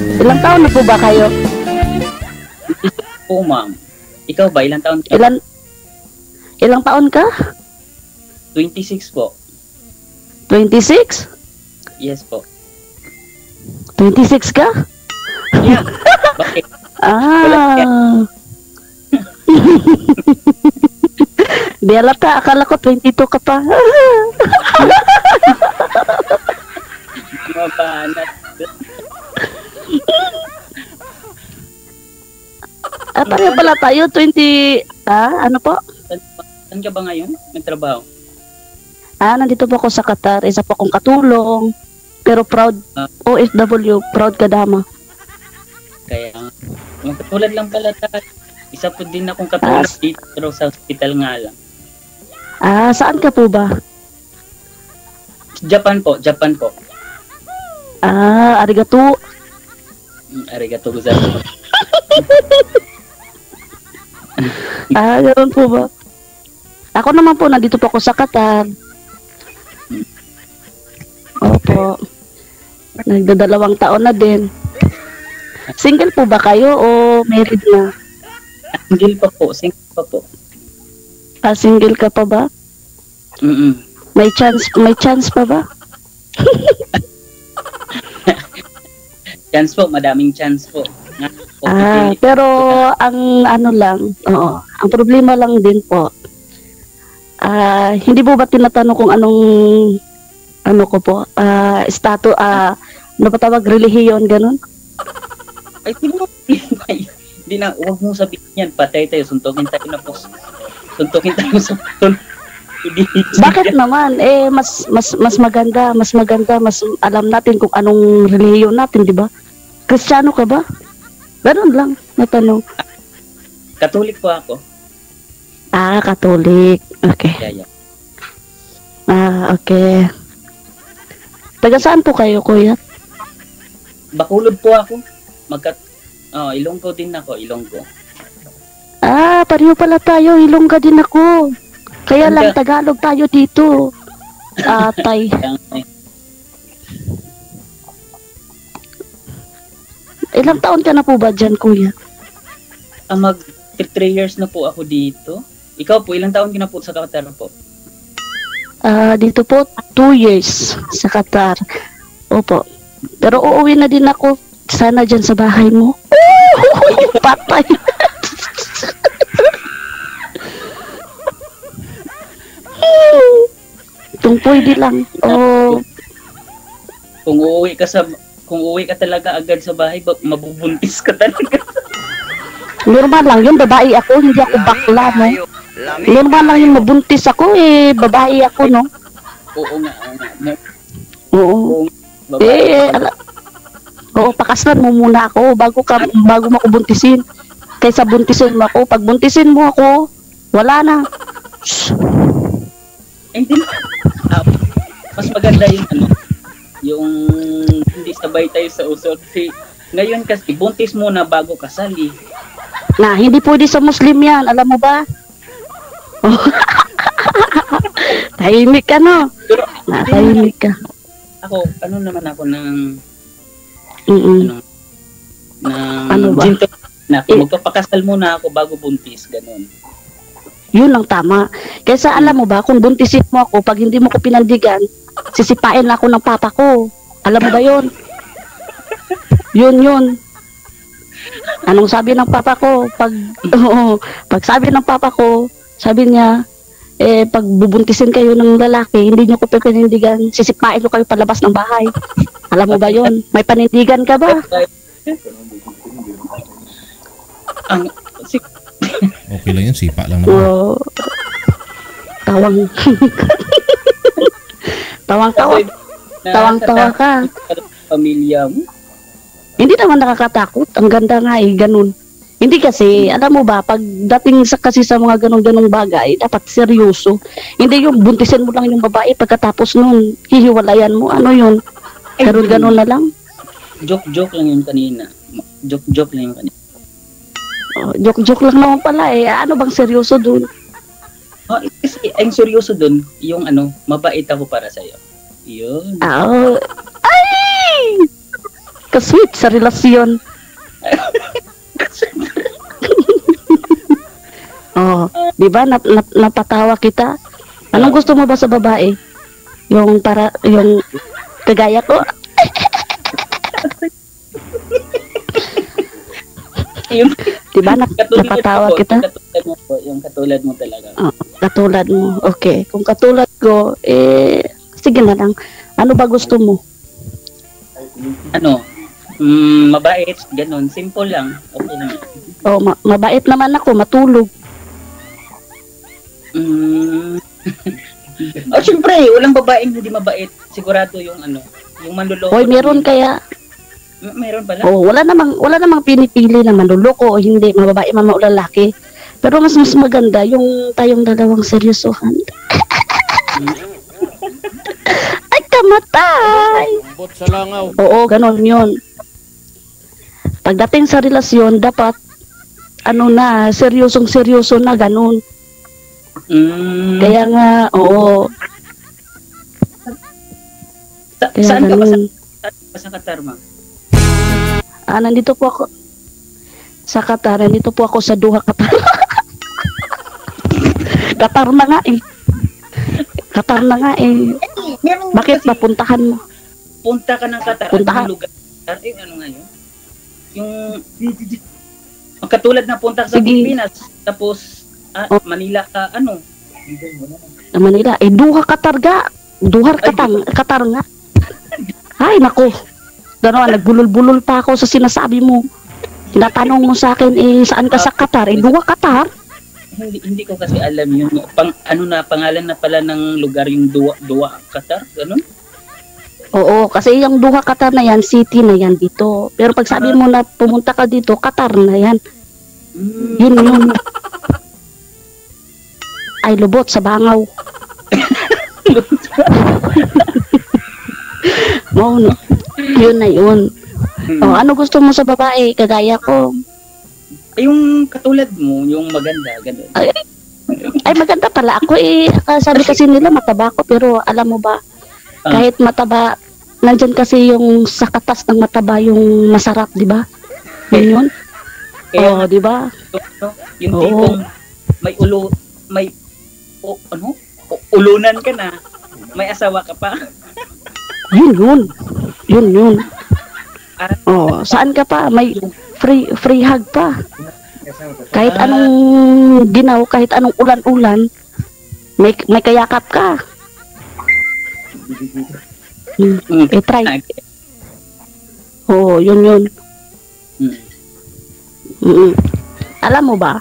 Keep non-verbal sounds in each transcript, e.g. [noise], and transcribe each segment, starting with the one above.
Ilang taon na po ba kayo? Po, ma'am. Ikaw ba? Ilang taon ka? Ilan Ilang taon ka? 26 po. 26? Yes po. 26 ka? Yeah. [laughs] Bakit? Ah. [laughs] Di alata, akala ko 22 ka pa. [laughs] Mga banat. Ah, pareho pala tayo, 20, ah, ano po? Saan, ka ba ngayon? Nagtrabaho? Ah, nandito po ako sa Qatar, isa po akong katulong. Pero proud, Ah. OFW, proud kadama. Kaya, mga katulad lang pala tayo. Isa po din akong katulad Ah. dito, pero sa hospital nga lang. Ah, saan ka po ba? Japan po, Japan po. Ah, arigato. Arigato gozaimasu. [laughs] Ah, ganoon po ba? Ako naman po, nandito po ako sa Qatar. Opo. Nagdadalawang taon na din. Single po ba kayo o married na? Single pa po, single pa po. Ah, single ka pa ba? Mm-mm. May chance, may chance pa ba? [laughs] Chance po, madaming chance po. Ah, pero ang ano lang, oo, ang problema lang din po, ah, hindi po ba tinatanong kung anong, ano ko po, ah, statu, ah, ano ba tawag, relihiyon, ganun? Ay, hindi [laughs] mo, hindi na, huwag mo sabihin yan, patay tayo, suntukin tayo na po. Suntukin tayo. Hindi, Bakit naman? Eh, mas, mas, mas maganda, mas maganda, mas alam natin kung anong relihiyon natin, di ba? Kristiyano ka ba? Ganun lang, natanong. Katolik po ako. Ah, katolik. Okay. Kaya, Ah, okay. Taga saan po kayo, kuya? Bakulod po ako. Magkat, oh, Ilonggo din ako, Ilonggo. Ah, pareho pala tayo. Ilongga din ako. Kaya lang, Tagalog tayo dito. Tay. Kaya, eh, Ilang taon ka na po ba dyan, kuya? ah, mag 3 years na po ako dito. Ikaw po, ilang taon ka na po sa Qatar po? Ah, dito po, two years sa Qatar. Opo. Pero uuwi na din ako. Sana dyan sa bahay mo. [laughs] Patay. Kung pwede lang. Oh, Kung uuwi ka sa kung uuwi ka talaga agad sa bahay, ba- mabubuntis ka talaga. normal lang yun. Babae ako. Hindi ako bakla, no? Normal lang yung mabuntis ako eh. Babae ako, no? Oo nga, oo nga. Oo. Oo. Eh, ala, oo, pakaslan mo muna ako bago ka bago mo ako buntisin. Kaysa buntisin mo ako, pag buntisin mo ako, wala na. Shh. Hindi na. Ah, mas maganda yung ano, yung hindi sabay tayo sa uso. Kasi ngayon kasi buntis muna bago kasal eh. Na, hindi pwede sa Muslim yan, alam mo ba? Oh. [laughs] tahimik ka, no? Pero Na, tahimik ka. ako, ano naman ako ng Mm-mm. ng Ano ba? ginto na Eh. magpapakasal muna ako bago buntis, ganun. Yun ang tama. Kaysa alam mo ba, kung buntisin mo ako, pag hindi mo ko pinandigan, sisipain ako ng papa ko. Alam mo ba yun? Yun, yun. Anong sabi ng papa ko? Pag, [laughs] oo, pag sabi ng papa ko, sabi niya, eh, pag bubuntisin kayo ng lalaki, hindi niyo ko pinindigan, sisipain ko kayo palabas ng bahay. Alam mo ba yun? May panindigan ka ba? Ang Okay lang yun, sipa lang naman. Oo. Tawang. Tawang-tawa. Tawang-tawa ka. Pamilya mo. Hindi naman nakakatakot. Ang ganda nga eh, ganun. Hindi kasi, alam mo ba, pag dating sa kasi sa mga ganun-ganung bagay, dapat seryoso. Hindi yung buntisin mo lang yung babae, pagkatapos nun, hihiwalayan mo, ano yun? Ganun-ganun na lang. Joke-joke lang yun kanina. Joke-joke lang yun kanina. Oh, joke-joke lang naman pala eh. Ano bang seryoso dun? Oh, kasi ang seryoso dun, yung ano, mabait ako para sa'yo. Yun. Oh. ay! ka-sweet sa relasyon. [laughs] oh, di ba nap, nap, napatawa kita? Anong gusto mo ba sa babae? Yung para yung kagaya ko? Yung Di ba nap, katulad napatawa po, kita? Katulad mo po, yung katulad mo talaga. Oh, katulad mo. Okay. Kung katulad ko, eh, sige na lang. Ano ba gusto mo? Ano? Mm, mabait, ganun. Simple lang. Okay lang. Oh, ma- mabait naman ako, matulog. Mm. [laughs] oh, syempre, walang babaeng hindi mabait. Sigurado yung ano, yung manluloko. Hoy, meron kaya. Meron pala. Oh, wala namang wala namang pinipili na manluloko o hindi, mababae man o lalaki. Pero mas mas maganda yung tayong dalawang seryosohan. [laughs] Ay, kamatay! Bot sa langaw. Oo, ganon yun. Pagdating sa relasyon, dapat ano na, seryosong seryoso na ganon. Mm. Kaya nga, oo, Sa, kaya saan ka ba sa, saan ka ba sa Qatar, ma'am? Ah, nandito po ako sa Qatar. Nandito po ako sa Doha, Qatar. [laughs] Qatar na nga eh. Qatar na nga eh. Bakit kasi, papuntahan mo? punta ka ng Qatar, Puntahan. anong lugar? Eh, ano nga yun? Yung, katulad na punta ka sa Sige. Pilipinas, tapos, ah, Oh. Manila ka, ano? Sa Manila. Eh, Doha, Qatar ga. Doha, Qatar, Qatar nga. Ay, nako. Gano'n, nagbulol-bulol pa ako sa sinasabi mo. Tinatanong mo sa akin, eh, saan ka sa Qatar? Eh, Doha, Qatar. Hindi, hindi ko kasi alam yun. Pang, ano na, pangalan na pala ng lugar yung Dua, Dua Qatar, ganun? Oo, kasi yung Doha, Qatar na yan, city na yan dito. Pero pag sabi mo na pumunta ka dito, Qatar na yan. Mm. Yun yun. Ay, lubot sa bangaw. [laughs] No. Yun na yun. Mm. O, ano gusto mo sa babae? Kagaya ko. Ay, yung katulad mo, yung maganda, ganun. Ay, maganda pala ako eh. Ah, Sabi kasi nila mataba ko, pero alam mo ba, Ah. kahit mataba, nandyan kasi yung sa katas ng mataba yung masarap, di ba? Yun yun. Oo, di ba? yung tipong may ulo, may, o, ano? Ulunan ka na, may asawa ka pa. Yun yun. Yun yun. Ah, Oh, saan ka pa? May free free hug pa. Kahit Ah. anong ginaw, kahit anong ulan-ulan, may may kayakap ka. Hmm. mm, Eh, try. Oo, yun yun. mm. Alam mo ba,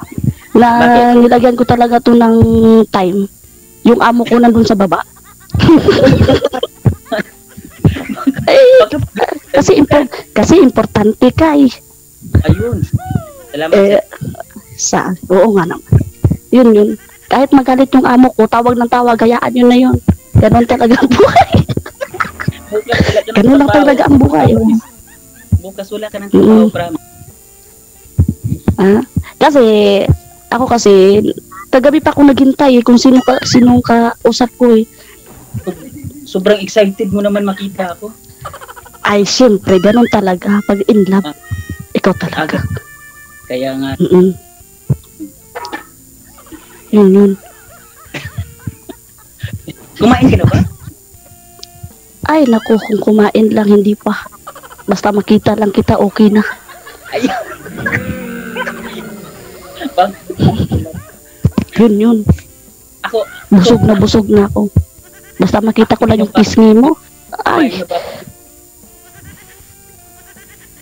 na Bakit? nilagyan ko talaga to ng time. Yung amo ko nandun sa baba. [laughs] eh, kasi, impo- kasi importante ka eh. Ayun. Salamat. Eh, sa, oo nga naman. Yun yun. Kahit magalit yung amo ko, tawag ng tawag, hayaan yun na yun. Ganon talaga ang buhay. Ganon lang talaga ang buhay. Bukas wala ka ng trabaho, Mm. promise. Ah, kasi, ako kasi, kagabi pa ako naghintay eh, kung sino ka, sinong ka usap ko eh. [laughs] Sobrang excited mo naman makita ako. Ay, siyempre, ganon talaga. Pag in love, Ah. ikaw talaga. Kaya nga, Mm-mm. Yun, yun. kumain ka na ba? Ay, naku, kung kumain lang, hindi pa. Basta makita lang kita, okay na. Ay. Pag Yun, yun. ako, Busog na busog na ako. Basta makita ko lang yung pisngi mo. Ay,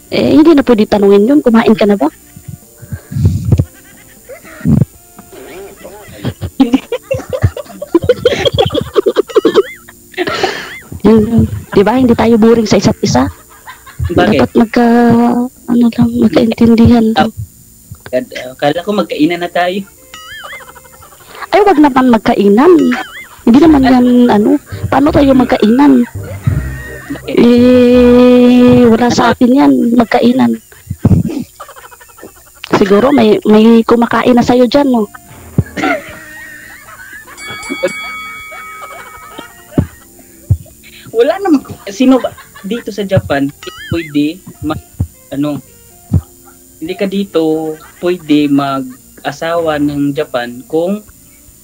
eh, hindi na pwede tanungin yun. Kumain ka na ba? [laughs] yun. Di ba? Hindi tayo boring sa isa't isa. Bakit? Dapat magka, ano lang, magkaintindihan lang. Kad- uh, Kala ko magkainan na tayo. Ay, wag naman magkainan. Hindi naman yan, ano, paano tayo magkainan? Eh, wala sa atin yan, magkainan. Siguro may may kumakain na sa'yo dyan, no? Wala naman. Sino ba? dito sa Japan, pwede mag, ano, hindi ka dito pwede mag-asawa ng Japan kung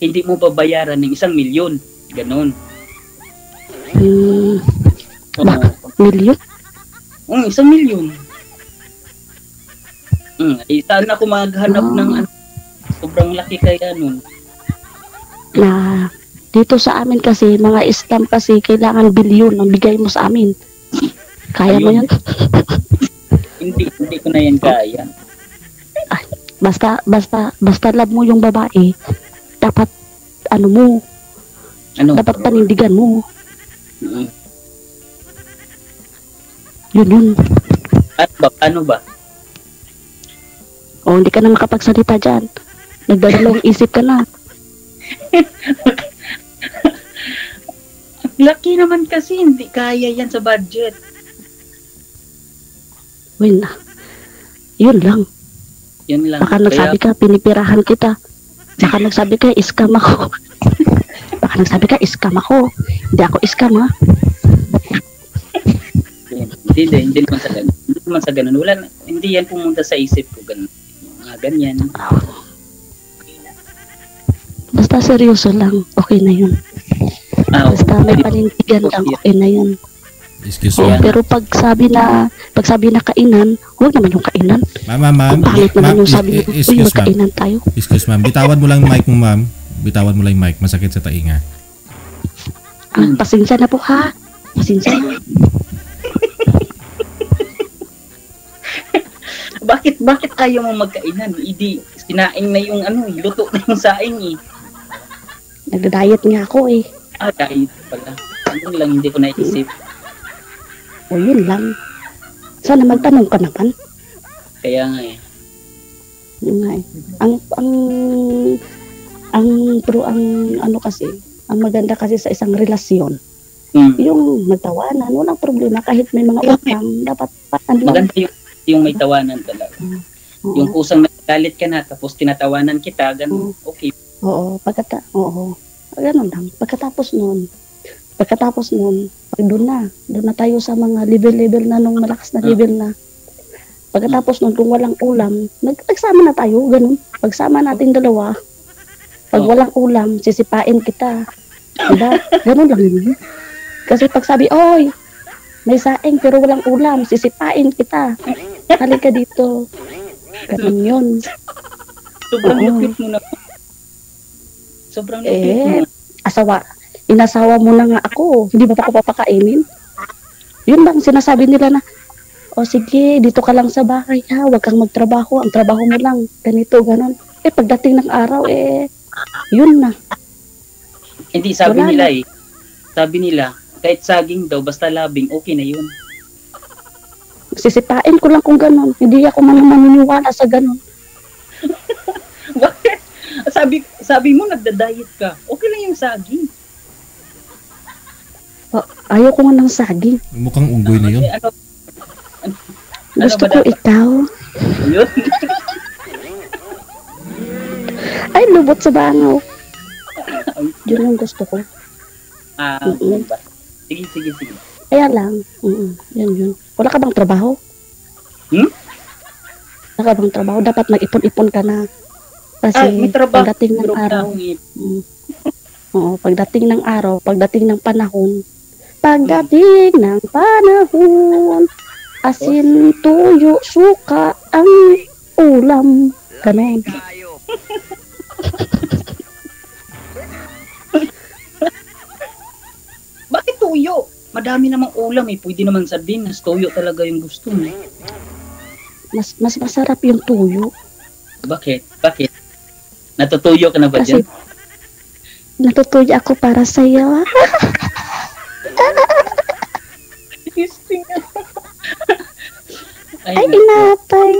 hindi mo babayaran ng isang milyon. Ganon. Hmm, Oo. Ba- milyon? Oo, isang milyon. Hmm, eh, saan ako maghanap Ah. ng ano, sobrang laki kaya nun. Na dito sa amin kasi, mga stamp kasi, kailangan bilyon ang bigay mo sa amin. Kaya mo yan? [laughs] Hindi, hindi ko na yan kaya. Basta, basta, basta love mo yung babae, dapat, ano mo, Ano? dapat panindigan mo. Mm. Yun yun. Ano ba? Ano ba? O, hindi ka na makapagsalita dyan. Nagdadalawang isip ka na. [laughs] Laki naman kasi, hindi kaya yan sa budget. Na. Yun lang. Yan lang. Baka nagsabi ka, pinipirahan kita. Baka nagsabi ka, iskam ako. [laughs] Baka nagsabi ka, iskam ako. Hindi ako iskam, ha? Hindi, hindi, hindi naman sa ganun. Hindi naman sa ganun. Wala, hindi yan pumunta sa isip ko. Ganun. Mga ganyan. Basta seryoso lang, okay na yun. Ah, Basta may panindigan lang, okay na yun. Excuse me. pero pag sabi na, pag sabi na kainan, huwag naman yung kainan. Ma'am, ma'am, ma'am. Pangit naman Ma'am, yung sabi mo, i- uy, excuse ma'am. magkainan tayo. Excuse ma'am. Bitawan mo lang yung mic mo, ma'am. Bitawan mo lang yung mic. Masakit sa tainga. Ah, pasensya na po ha. Pasensya na. [laughs] bakit, bakit ayaw mo magkainan? Hindi, sinaing na yung ano, eh, luto na yung saing eh. Nagda-diet nga ako eh. Ah, diet pala. Ano lang, hindi ko naisip. O yun lang. Sana magtanong ka naman. Kaya nga eh. Yun nga eh. Ang, ang, ang, pero ang, ano kasi, ang maganda kasi sa isang relasyon, Hmm. yung magtawanan, walang problema. Kahit may mga utang, dapat patandaan. Maganda yung, yung may tawanan talaga. Yung kusang nagalit ka na, tapos tinatawanan kita, ganun, okay. Oo, pagkata, oo. Ganun lang. Pagkatapos nun, pagkatapos nun, pag doon na, doon na tayo sa mga level-level na nung malakas na level na. Pagkatapos nun, kung walang ulam, nag nagsama na tayo, ganun. Pagsama natin dalawa, pag Oh. walang ulam, sisipain kita. Diba? Ganun lang yun. Kasi pag sabi, oy, may saing pero walang ulam, sisipain kita. Halika dito. Ganun yun. Sobrang Oo. lupit mo na. Sobrang lupit Eh, mo. asawa, inasawa mo na nga ako, hindi mo pa ako papakainin? Yun bang sinasabi nila na, o sige, dito ka lang sa bahay ha, huwag kang magtrabaho, ang trabaho mo lang, ganito, ganon. Eh, pagdating ng araw, eh, yun na. Hindi, sabi wala nila eh. Sabi nila, kahit saging daw, basta labing, okay na yun. Sisipain ko lang kung ganon. Hindi ako man maniniwala sa ganon. [laughs] Bakit? Sabi, sabi mo, nagda-diet ka. Okay lang yung saging. Ayaw ko nga ng saging. Mukhang unggoy na yun. Eh, ano, Gusto ba ko dapat? ikaw. yun? Ay, lubot sa bangaw. Yun yung gusto ko. Ah, ba? Sige, sige, sige. Kaya lang. Mm Yan yun. Wala ka bang trabaho? Hmm? Wala ka bang trabaho? Dapat mag-ipon-ipon ka na. Kasi Ah, may trabaho. pagdating ng araw, mm, oo, pagdating ng araw, pagdating ng panahon, pagdating ng panahon, asin, tuyo, suka, ang ulam. Ganon. [laughs] Bakit tuyo? Madami namang ulam eh. Pwede naman sardinas. Tuyo talaga yung gusto mo. Mas, mas masarap yung tuyo. Bakit? Bakit? Natutuyo ka na ba Kasi dyan? natutuyo ako para sa'yo. [laughs] [laughs] Ay, Ay, naku. inatay.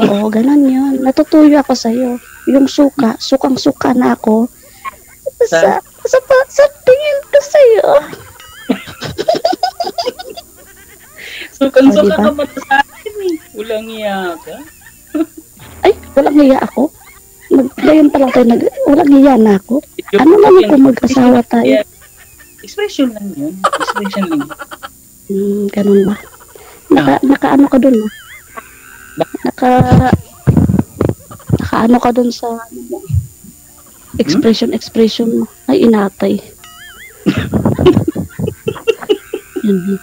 Oo, ganun yun. Natutuyo ako sa'yo. Yung suka, sukang-suka na ako. Sa, sa, sa, sa tingin ko sa'yo. Sukang-suka Oh, diba? ka ba sa akin eh? Walang iya ka. Ay, walang hiya ako. Mag, ngayon pa lang tayo nag, walang hiya na ako. Ano naman kung mag-asawa tayo? Expression lang yun. Expression lang. Hmm, ganun ba? Naka, naka ano ka dun, ah? Naka, naka ano ka dun sa ano ba? expression, expression mo. Ay, inatay. [laughs] Yun.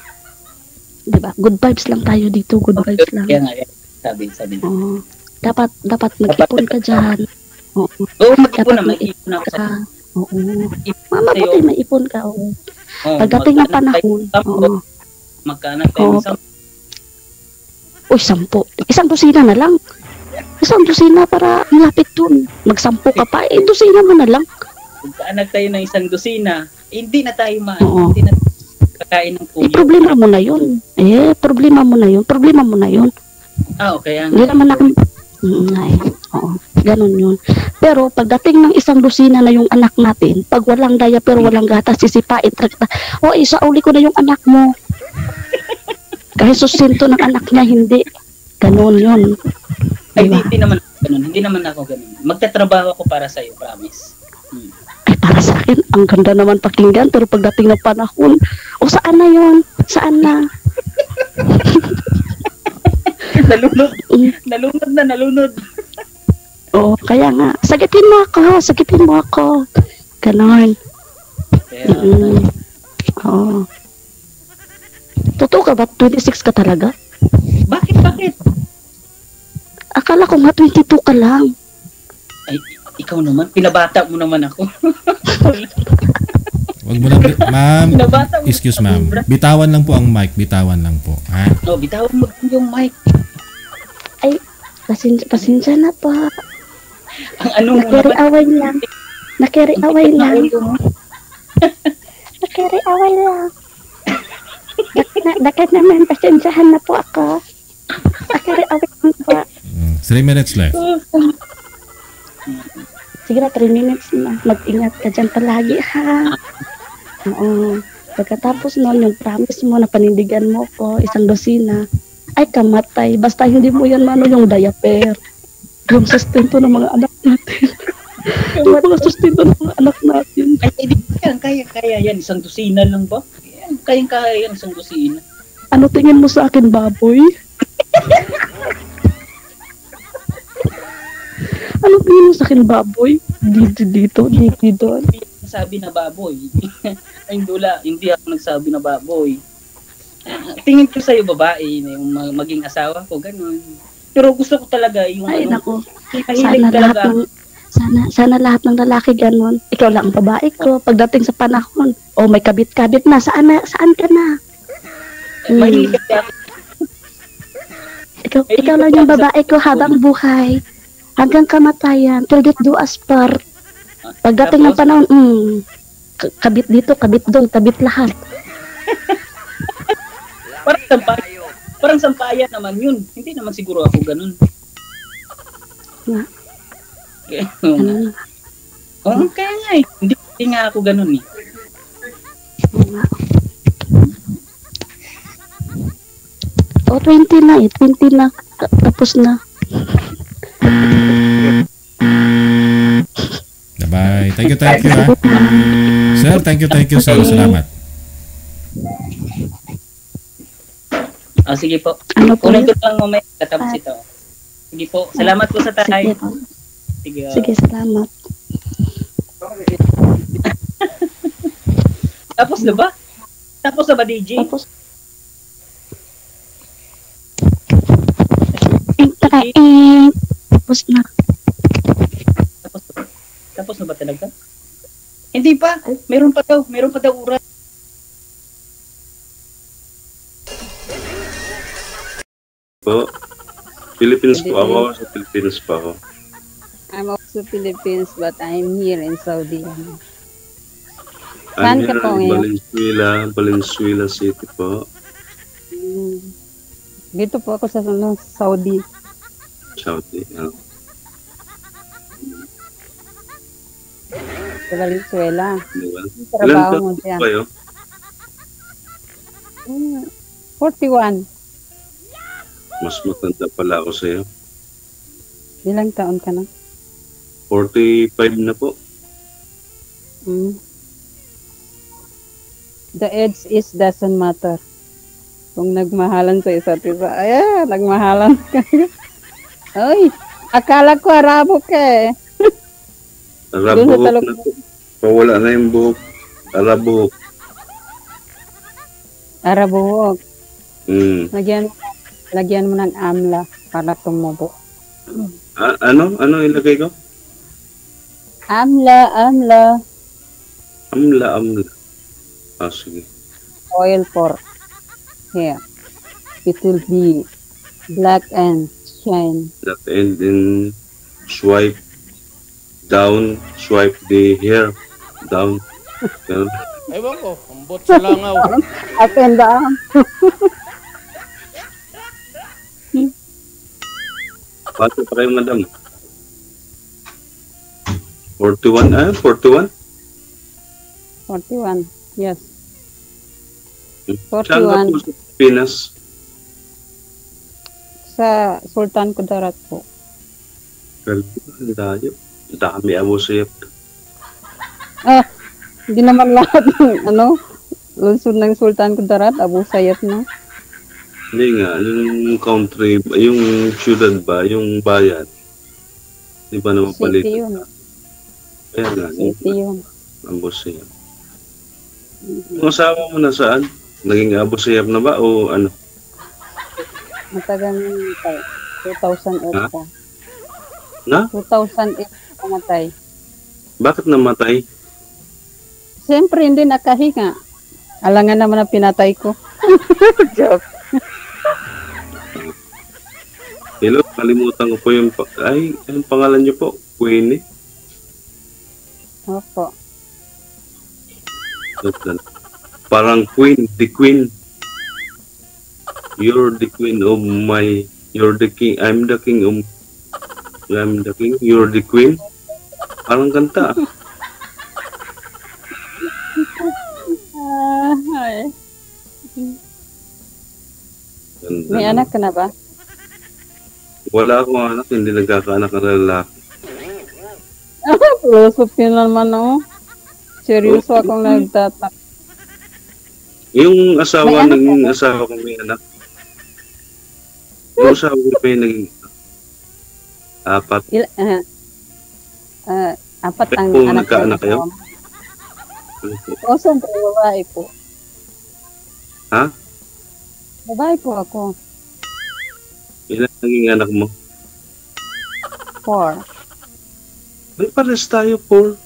Diba? Good vibes lang tayo dito. Good vibes lang. Kaya nga, eh, sabi, sabi. Oo. Dapat, dapat mag-ipon ka dyan. Oo. Oo, mag-ipon na, mag-ipon ako sa. Oo. ipon Mama, tayo. buti may ipon ka. Oo. Oo, Pagdating ng panahon. Oo. Oo. ng sampo. Uy, sampo. Isang dosina na lang. Isang dosina para malapit dun. Magsampo ka pa. Eh, dosina mo na lang. Magkaanak tayo ng isang dosina, eh, hindi na tayo ma, Oo. hindi na kakain ng Eh, puyo. problema mo na yun. Eh, problema mo na yun. Problema mo na yun. Ah, okay. Ang, Hindi naman na... Mm, eh. Oo. Ganun yun. Pero pagdating ng isang dosina na yung anak natin, pag walang diaper, walang gatas, sisipain, trakta. O, isauli ko na yung anak mo. Kahit sustento ng anak niya, hindi. Ganun yun. ay, Diba? hindi, naman ako ganun. Hindi naman ako ganun. Magtatrabaho ako para sa iyo, promise. Hmm. Ay, para sa akin, ang ganda naman pakinggan. Pero pagdating ng panahon, o saan na yun? Saan na? [laughs] [laughs] nalunod. Nalunod na, nalunod. [laughs] O, kaya nga, sagitin mo ako, sagitin mo ako. Ganon. Kaya, Mm. Oo. Totoo ka ba? 26 ka talaga? bakit, bakit? Akala ko nga 22 ka lang. Ay, ikaw naman, pinabata mo naman ako. [laughs] Wag mo lang, [laughs] ma'am, excuse ma'am. Bitawan lang po ang mic, bitawan lang po. Ha? Oh, bitawan mo yung mic. Pasensya, pasensya na po. Ang ano mo Nakiri naman. away lang. Nakiri [laughs] away lang. Nakiri away lang. Dakat, dakat naman, pasensyahan na po ako. Nakiri away lang po. Mm, Three minutes left. Sige na, 3 minutes na. Mag-ingat ka dyan palagi, ha? Oo. Pagkatapos nun, yung promise mo na panindigan mo ko, isang dosina, ay kamatay. Basta hindi mo yan mano yung diaper. Yung sustento ng mga anak natin. [laughs] yung mga sustento ng mga anak natin. Ay, hindi yan. Kaya, kaya yan. Isang dosina lang ba? Yan, kaya, kaya yan. Isang dosina. Ano tingin mo sa akin, baboy? [laughs] ano tingin mo sa akin, baboy? Dito, dito, dito, doon. Nagsabi na baboy. [laughs] Ay, dula. Hindi ako nagsabi na baboy. Tingin ko sa'yo babae, yung ma- maging asawa ko, ganun. Pero gusto ko talaga yung Ay, ano, mahilig Sana lahat talaga. ng sana sana lahat ng lalaki ganun. Ikaw lang ang babae ko pagdating sa panahon. Oh, may kabit-kabit na. Saan na? Saan ka na? Hmm. Mahilig ako. Ikaw, ikaw lang yung babae ko habang buhay. Hanggang kamatayan. Till death do us part. Pagdating ng panahon, mm, kabit dito, kabit doon, kabit lahat. [laughs] Parang sampayan. Parang sampayan naman yun. Hindi naman siguro ako ganun. Oo nga. Ano, Oo, kaya nga eh. Hindi, hindi nga ako ganun eh. nga. Oh, 20 na eh. 20 na. Ta- Tapos na. [laughs] Bye-bye. Thank you, thank you, ha? Sir, thank you, thank you, sir. Salamat. Ah, sige po. Ano po Kunin ko lang mamaya. Katapos ito. Sige po. Salamat po sa Sige tatay. po. Sige. ah. Sige, salamat. [laughs] Tapos na ba? Tapos na ba, DJ? Tapos, Ing, taka. Tapos na. Hindi pa. Meron pa daw. Meron pa daw oras. po. Philippines po ako. Sa Philippines po ako. I'm also Philippines but I'm here in Saudi. Saan ka here po in ngayon? Valenzuela, Valenzuela City po. Mm. Dito po ako sa ano, Saudi. Saudi. ah. Sa Valenzuela. Trabaho mo dyan. kayo? Mm, 41. Mas matanda pala ako sa'yo. Ilang taon ka na? 45 na po. Mm. The age is doesn't matter. Kung nagmahalan sa isa't isa. Ay, nagmahalan ka. [laughs] Ay, akala ko Arabo ka eh. Doon sa hook talog- na to. Pawala na yung buhok. Arabo hook. Arabo walk. Mm. Lagyan, lagyan mo ng amla para tumubo. A- ano? Ano ilagay ko? Amla, amla. Amla, amla. Ah, sige. Oil for hair. It will be black and shine. That and then swipe down, swipe the hair down. Ganun. Ewan ko, ambot sa langaw. Up and down. Bata pa kayo, madam. 41, ah? 41? 41. Yes. Saan ka 41. po sa Pinas? Sa Sultan Kudarat po. Kalbi, ang layo. Dami amo siya. Ah, hindi naman lahat ng ano, lungsod ng Sultan Kudarat, Abu Sayyaf na. Hindi nga, yung country, yung syudad ba, yung bayan. Di ba naman palit? City yun. Kaya nga, City yun. amo siya. Yung asawa mo na saan? Naging abo siya na ba o ano? Matagal na yun tayo. 2008 Ha? pa. Na? 2008 namatay. Bakit namatay? Siyempre hindi nakahinga. Alangan naman ang pinatay ko. [laughs] Joke. Hello, kalimutan ko po yung... Pa- Ay, anong pangalan niyo po? Queenie? Opo. Parang queen, the queen. You're the queen of my... You're the king. I'm the king of... I'm the king. You're the queen. Parang kanta. ah. Ah, ay. Ganda. May anak ka na ba? Wala akong anak, hindi nagkakaanak ng lalaki. Philosophy naman oh. Seryoso akong nagtatak. Yung asawa, May anak ba? asawa ko may anak. Yung asawa ko may naging apat. Il, ah, ah, apat ang Kung anak ko. nagkaanak kayo? O, siyempre, babae po. Ha? Babae po ako. Ilan naging anak mo? Four. Ay, pares tayo, Paul.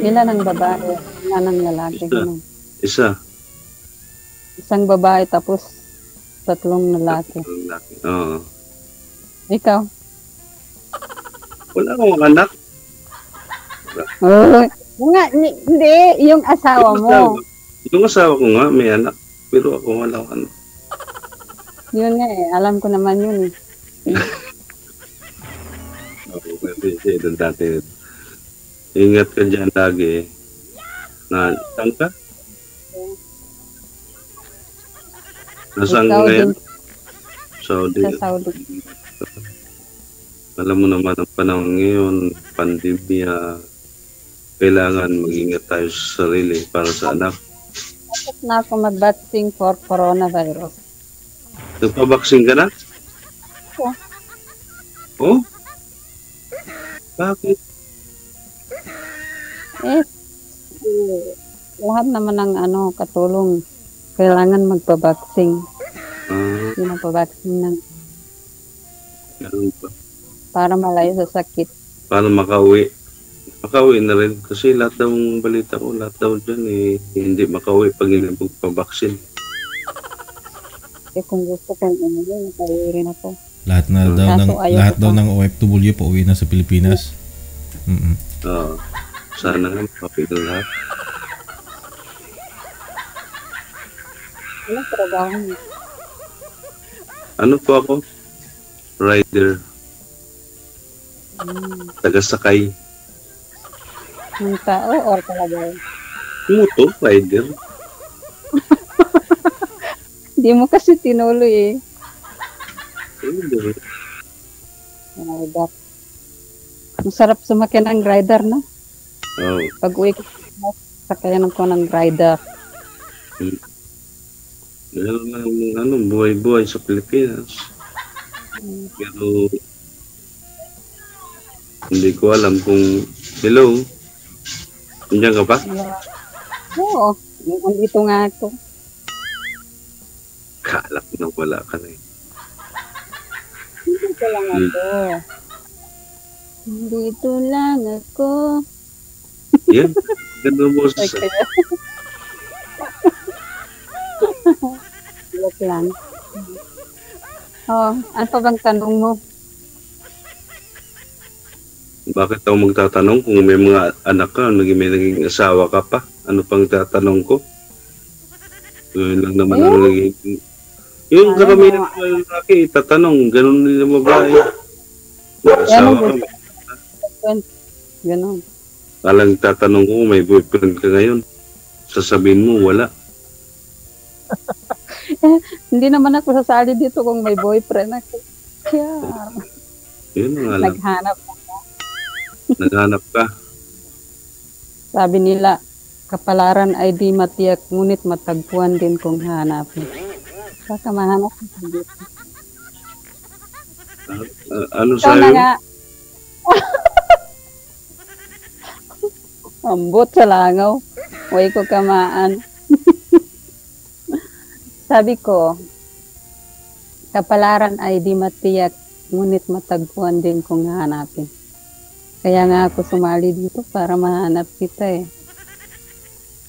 Ilan ang babae? Ilan ang lalaki? Isa. Ganun. Isa. Isang babae tapos tatlong lalaki. Lalaki. Oo. Ikaw? Wala akong anak. Oh, nga, ni- hindi. Yung asawa Yung mo. asawa- Yung asawa ko nga, may anak. Pero ako wala akong anak. Yun nga eh. Alam ko naman yun eh. Oo, pwede siya doon dati. Ingat ka dyan lagi. Na, saan ka? Nasaan ka ngayon? Saudi. sa Saudi. Alam mo naman ang panahon ngayon, pandemya, kailangan mag-ingat tayo sa sarili para sa anak. Tapos na ako mag-vaccine for coronavirus. Nagpabaksin ka na? Oo. Oh? Bakit? Eh, lahat naman ng ano, katulong, kailangan magpa-vaccine. Ah, Yung magpa-vaccine ng, ganun ba? Para malayo sa sakit. Paano makauwi? Makauwi na rin. Kasi lahat daw ng balita ko, lahat daw dyan eh, hindi makauwi pag hindi magpabaksin. Eh, kung gusto kong umuwi, nakauwi rin ako. Lahat na daw Kaso ng lahat daw ng OFW pa uwi na sa Pilipinas. Mm. Oo. sana nga makauwi na lahat. Walang trabaho niya. Ano po ako? Rider. Hmm. Taga-sakay. Ng tao or talaga? Moto, rider. Hindi mo kasi tinuloy eh. Rider. Rider. Masarap sumakyan ng rider na. Oo. Pag uwi ko, sakayan ko ng rider. Meron lang ano, buhay-buhay sa Pilipinas. Pero hindi ko alam kung hello. Nandiyan ka pa? Oo, andito nga ako. Kala ko na wala ka na eh. Dito lang ako. Dito lang ako. Yan. Ganda mo sa. Joke lang. Oh, ano pa bang tanong mo? Bakit ako magtatanong kung may mga anak ka, naging may naging asawa ka pa? Ano pang tatanong ko? Yun lang naman ang naging... Yung karamihan ng lalaki, tatanong, ganun nila babae. May asawa ka, Ganon. Alang tatanong ko may boyfriend ka ngayon. Sasabihin mo, wala. [laughs] Hindi naman ako sasali dito kung may boyfriend ako. Kaya, Yun alam. naghanap. Naghanap ka. Sabi nila, kapalaran ay di matiyak, ngunit matagpuan din kung hanapin. Baka mahanap ko dito. Ah, ano Ikaw na sa'yo? nga. [laughs] Ambot sa langaw. Huwag ko kamaan. [laughs] Sabi ko, kapalaran ay di matiyak, ngunit matagpuan din kung hanapin. Kaya nga ako sumali dito para mahanap kita eh.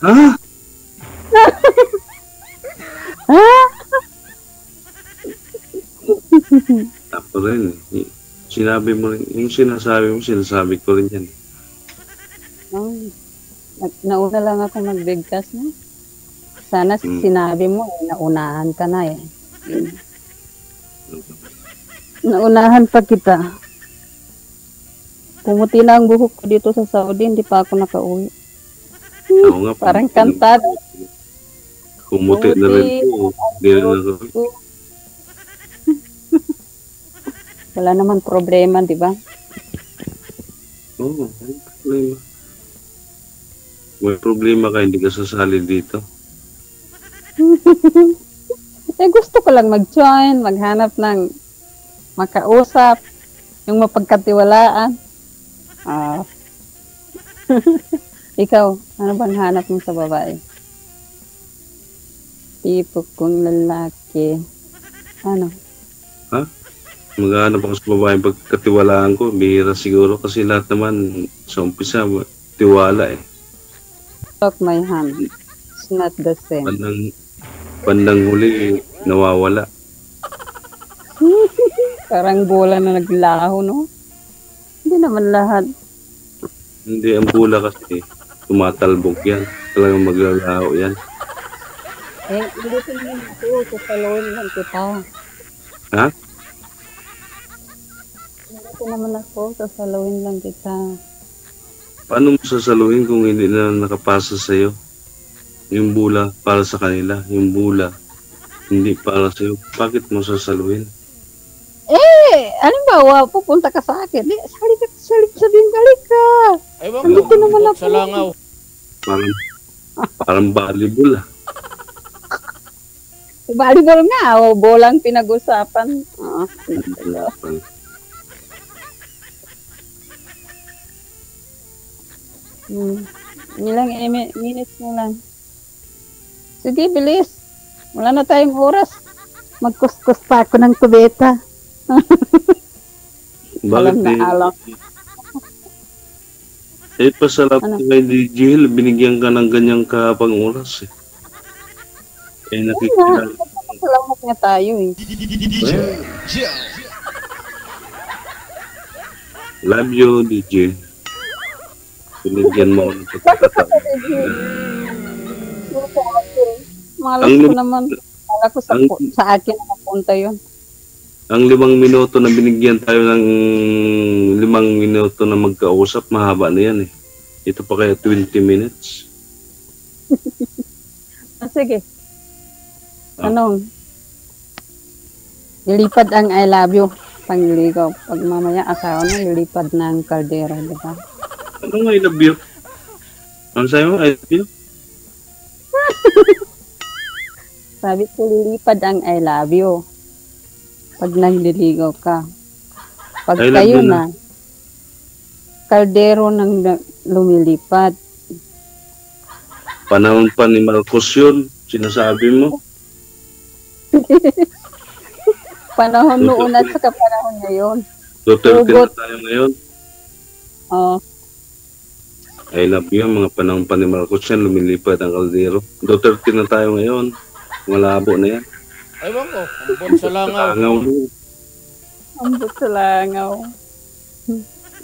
Ha? [laughs] Ako rin. eh. Sinabi mo rin, yung sinasabi mo, sinasabi ko rin yan. Oh, na- nauna lang ako magbigkas no? Sana Mm. sinabi mo, eh, naunahan ka na eh. Naunahan pa kita. Pumuti na ang buhok ko dito sa Saudi, hindi pa ako nakauwi. Ako nga. [laughs] Parang kantado. Pumuti na rin po. Hindi rin ako. [laughs] Wala naman problema, di ba? Oo, may problema. May problema ka, hindi ka sasali dito. [laughs] Eh, gusto ko lang mag-join, maghanap ng makausap, yung mapagkatiwalaan. Ah. [laughs] Ikaw, ano bang hanap mo sa babae? Tipo kong lalaki. Ano? Maghanap ako sa babaeng pagkatiwalaan ko. Bihira siguro kasi lahat naman sa umpisa, tiwala eh. Talk my hand. It's not the same. Bandang, bandang huli, nawawala. [laughs] Parang bola na naglaho, no? Hindi naman lahat. Hindi, ang bula kasi, tumatalbog yan. Talagang maglalaho yan. Eh, hindi ko naman ako. Sasaluhin lang kita. Ha? Hindi ko naman ako. Sasaluhin lang kita. Paano mo sasaluhin kung hindi na nakapasa sa'yo? Yung bula para sa kanila, yung bula hindi para sa'yo. Bakit mo sasaluhin? Halimbawa, pupunta ka sa akin. Eh, sali ka, sali, sabihin balik ka. Ewan Nandito ko, naman sa langaw. Parang, parang volleyball ah. [laughs] Volleyball nga, o bolang pinag-usapan. Ah, hmm. Ilang imi- minutes mo lang. Sige, bilis. Wala na tayong oras. Magkuskus pa ako ng kubeta. [laughs] Bakit Alam na eh, alam. eh pasarap Ano? kay DJ Hill, binigyan ka ng ganyang kapang oras eh. Eh nakikilala. Salamat nga tayo eh. Eh, love you, DJ. Binigyan mo ako ng pagkakataon. Malas Ang ko naman. Kala ko sa, ang- sa akin napunta yun. Ang limang minuto na binigyan tayo ng limang minuto na magkausap, mahaba na yan eh. Ito pa kaya 20 minutes. [laughs] Ah, sige. Ah. Anong? Lilipad ang I love you. Pangligaw. Pag mamaya asawa na, lilipad na ang kaldero, di ba? Ano nga I love you? Ano sa'yo? I love you? [laughs] Sabi ko, lilipad ang I love you. Pag nagliligaw ka. Pag love kayo you na, kaldero nang na- lumilipad. Panahon pa ni Marcos yun, sinasabi mo. [laughs] Panahon noon at saka panahon ngayon. Duterte na tayo ngayon. Oh, I love you, mga panahon pa ni Marcos yan, lumilipad ang kaldero. Duterte na tayo ngayon. Malabo na yan. Ewan ko, ambot sa langaw. Yan. ambot sa langaw.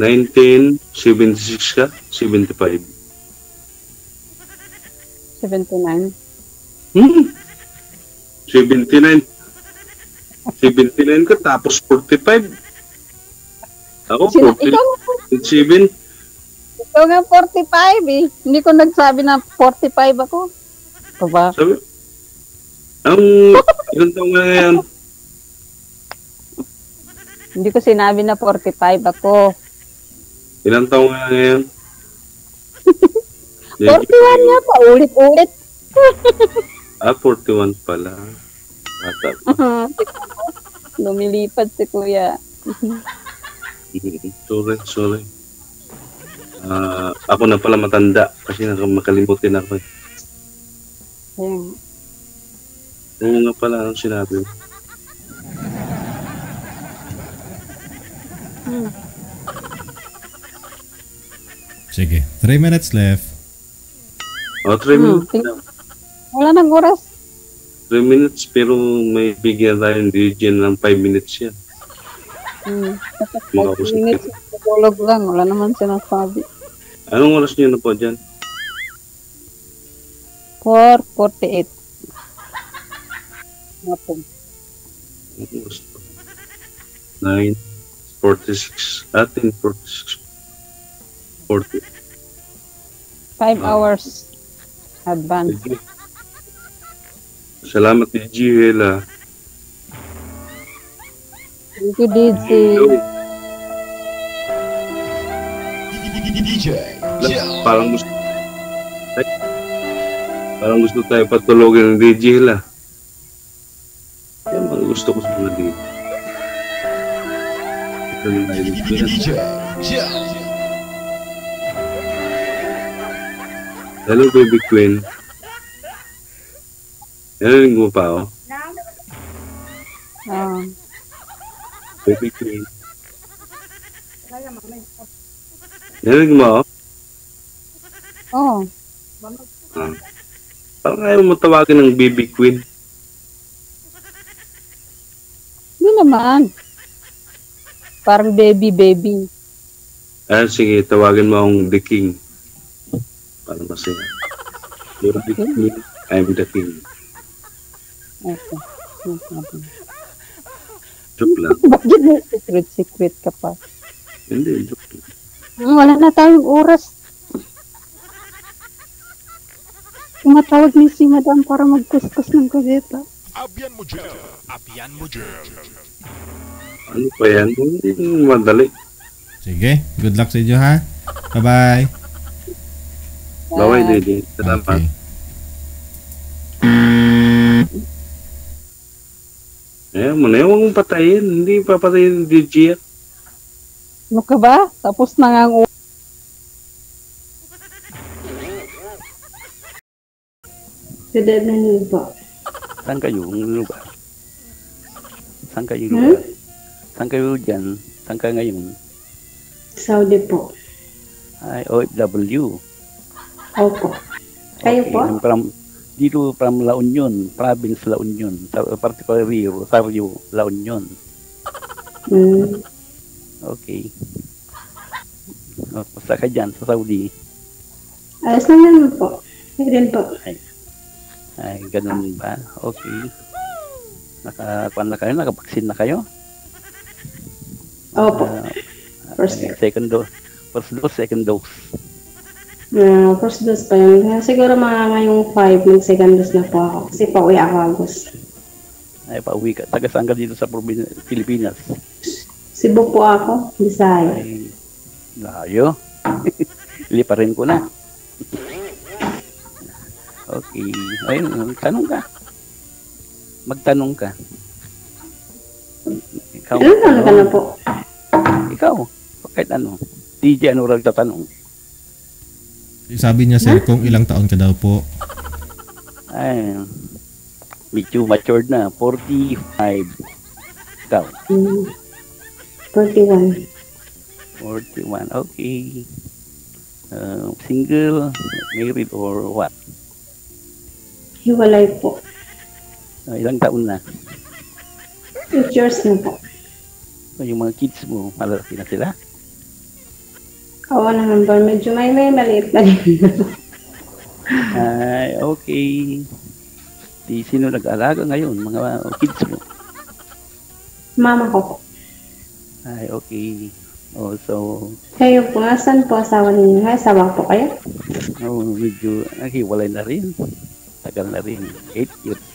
1976 ka? 75. 79. Hmm. 79. 79 ka tapos 45. Ako Sino, ikaw, 47. ikaw nga 45 eh. Hindi ko nagsabi na 45 ako. Ito ba? Sabi, ang ilang taong nga ngayon? Hindi ko sinabi na 45 ako. Ilang taong nga ngayon? [laughs] 41 nga pa, ulit-ulit. [laughs] Ah, 41 pala. Bata pa. [laughs] Lumilipad si kuya. sorry, sorry. Ah, ako na pala matanda kasi nakakalimutin ako eh. Ayan. Oo nga pala ang sinabi mo. Hmm. Sige, 3 minutes left. Oh, 3 Hmm, minutes na. Wala nang oras. 3 minutes pero may bigyan tayong region ng 5 minutes yan. Hmm. Mga 5 kusip minutes, tulog lang. Wala naman sinasabi. Anong oras niyo na po dyan? 4.48. Hapon. Po? 9.46. Ah, 10.46. 40. 5 hours advance. Sige. Salamat ni Gihela. Thank you, Didzy. Parang gusto parang gusto tayo patulogin ng DJ Hila. Gusto ko sa mga. Ito yung nailig ko. Hello, baby queen. Narinig mo pa ako? Ah, Baby queen. Narinig mo ako? oh, Ah. Parang ayaw mo tawagin ng baby queen. hindi naman. Parang baby-baby. Ah, sige, tawagin mo akong the king. Para masaya. You're the king, I'm the king. Okay. Problem. Joke lang. [laughs] Bakit may secret-secret ka pa? Hindi, joke lang. Hmm, Wala na tayong oras. Tumatawag ni si madam para magkuskus ng gazeta. Abian mo dyan. Abian mo dyan. Ano pa yan? Hindi madali. Sige, good luck sa inyo ha. Bye-bye. Baway, Dede. Salamat. Okay. Ayaw mo na, mong patayin. Hindi papatayin ng DJ yan. Ano ka ba? Tapos na nga ang oras. Si Devin po. Saan kayo lugar? Saan kayo Hmm? lugar? Saan kayo dyan? Saan ka ngayon? Saudi po. Ay, OFW. Opo. Kayo po? I'm From, dito from La Union, province La Union. Sa, particularly Rosario, La Union. Mm. Okay. O, Basta ka dyan sa Saudi. Ayos lang naman po. Meron po. Ay, ganun ba? Okay. Nakakuan na kayo? Nakapaksin na kayo? Opo. Ah, First ay, second dose. First dose, second dose. Uh, first dose pa yun. Kaya siguro mga ngayong 5, mag-second dose na po ako. Kasi pauwi ako August. Ay, pauwi ka. Taga saan ka dito sa Probin- Pilipinas? Cebu po ako. Bisaya. Ay, layo. [laughs] Liparin ko na. Okay. Ayun, tanong ka. Magtanong ka. Ikaw, Ano tanong ka na po? Ikaw, kahit ano. DJ, ano rin tatanong? Sabi niya sir kung ilang taon ka daw po. Ay, medyo matured na. 45. Ikaw, Hmm. 41. 41. Okay. Uh, single, married, or what? Hiwalay po. Uh, ilang taon na? 8 years na po. Yung mga kids mo, malalaki na sila? Kawa naman ba? Medyo may may maliit na rin. [laughs] Ay, okay. Di sino nag-alaga ngayon, mga kids mo? Mama ko po. Ay, okay. Oh, so, Kayo po, nasan po asawa ninyo? Asawa po kayo? oh, medyo nahiwalay na rin. Tagal na rin. 8 years.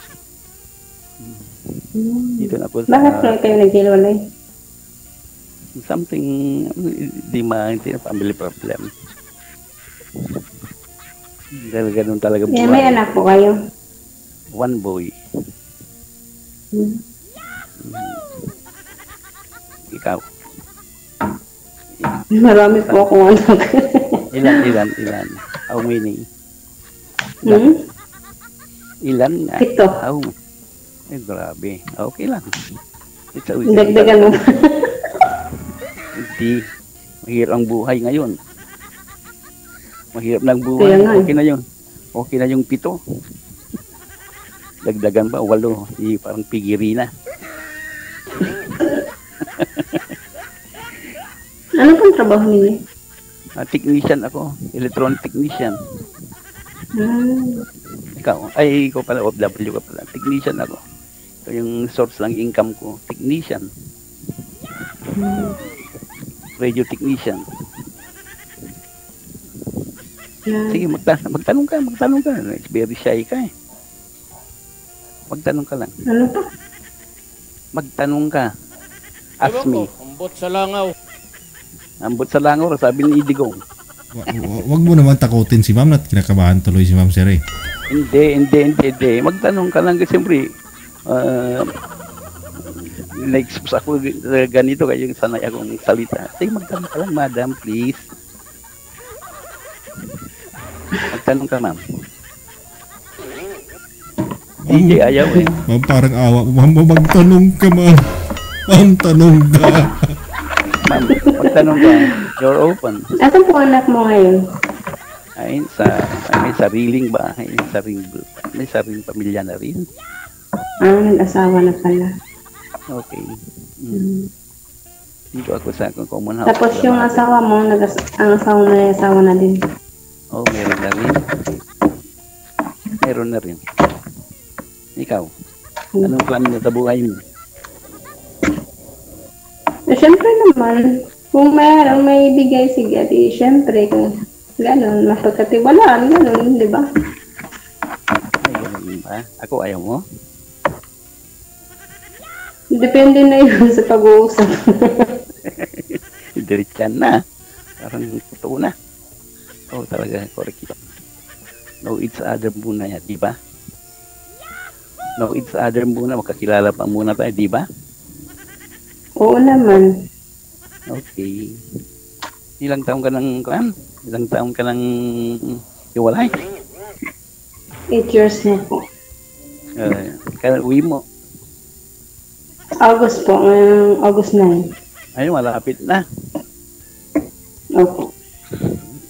Hmm. Dito na po Bakit po sa kayo naghiwalay? something, di ma, hindi na family problem. Dahil ganun talaga Yeah, may buhay. anak po kayo. One boy. Hmm. Ikaw. Marami po akong anak. Ilan, ilan, ilan? How many? hmm? Ilan nga? Pito. How? Eh, grabe. Okay lang. It's a Dagdagan mo. [laughs] Hindi. Mahirap ang buhay ngayon. Mahirap ng Kaya buhay. nga eh. Okay na yun. Okay na yung pito. Dagdagan pa, walo. Di parang pigiri na. [laughs] ano pong trabaho ninyo? Ah, technician ako. Electronic technician. Hmm. Ikaw. Ay, ikaw pala. OFW ka pala. Technician ako. Ito yung source ng income ko. Technician. Radio technician. Yeah. Sige, magta- magtanong ka, magtanong ka. Very shy ka eh. Magtanong ka lang. Ano pa? Magtanong ka. Ask me. ambot sa langaw. Ambot sa langaw, sabi ni Idigong. Wa- wa- Wag mo naman takutin si ma'am at kinakabahan tuloy si ma'am sir eh. Hindi, hindi, hindi, hindi. Magtanong ka lang kasi siyempre, uh, na-expose ako ganito kaya yung sanay akong salita. Sige, magtanong ka lang, madam, please. Magtanong ka, ma'am. DJ, ayaw eh. Ma'am parang awa. Ma'am, magtanong ka ma'am. Ma'am, tanong ka. Ma'am, magtanong ka. You're open. Asan po anak mo ngayon? Ay, sa, ay, may sariling bahay, may sariling, may sariling pamilya na rin. Ah, nag-asawa na pala. Okay. Mm. Hmm. Dito ako sa common house. Tapos yung asawa mo, nag ang asawa mo na asawa na din. Oh, meron na rin. Meron na rin. Ikaw, anong plan mo sa buhay mo? Eh, syempre naman, kung mayroong may bigay sige, di syempre, kung gano'n, mapagkatiwalaan, gano'n, di ba? Ay, ganun ba? Ako, ayaw mo? Depende na yun sa pag-uusap. [laughs] Diretsan na. Parang totoo na. Oo, talaga, correct yun. No each other muna yan, di ba? No each other muna, makakilala pa muna tayo, di ba? Oo naman. Okay. Ilang taong ka ng, kan? Ilang taong ka ng iwalay? 8 years na po. Uh, kaya uwi mo. August po, ngayong August 9. Ay, malapit na. Opo.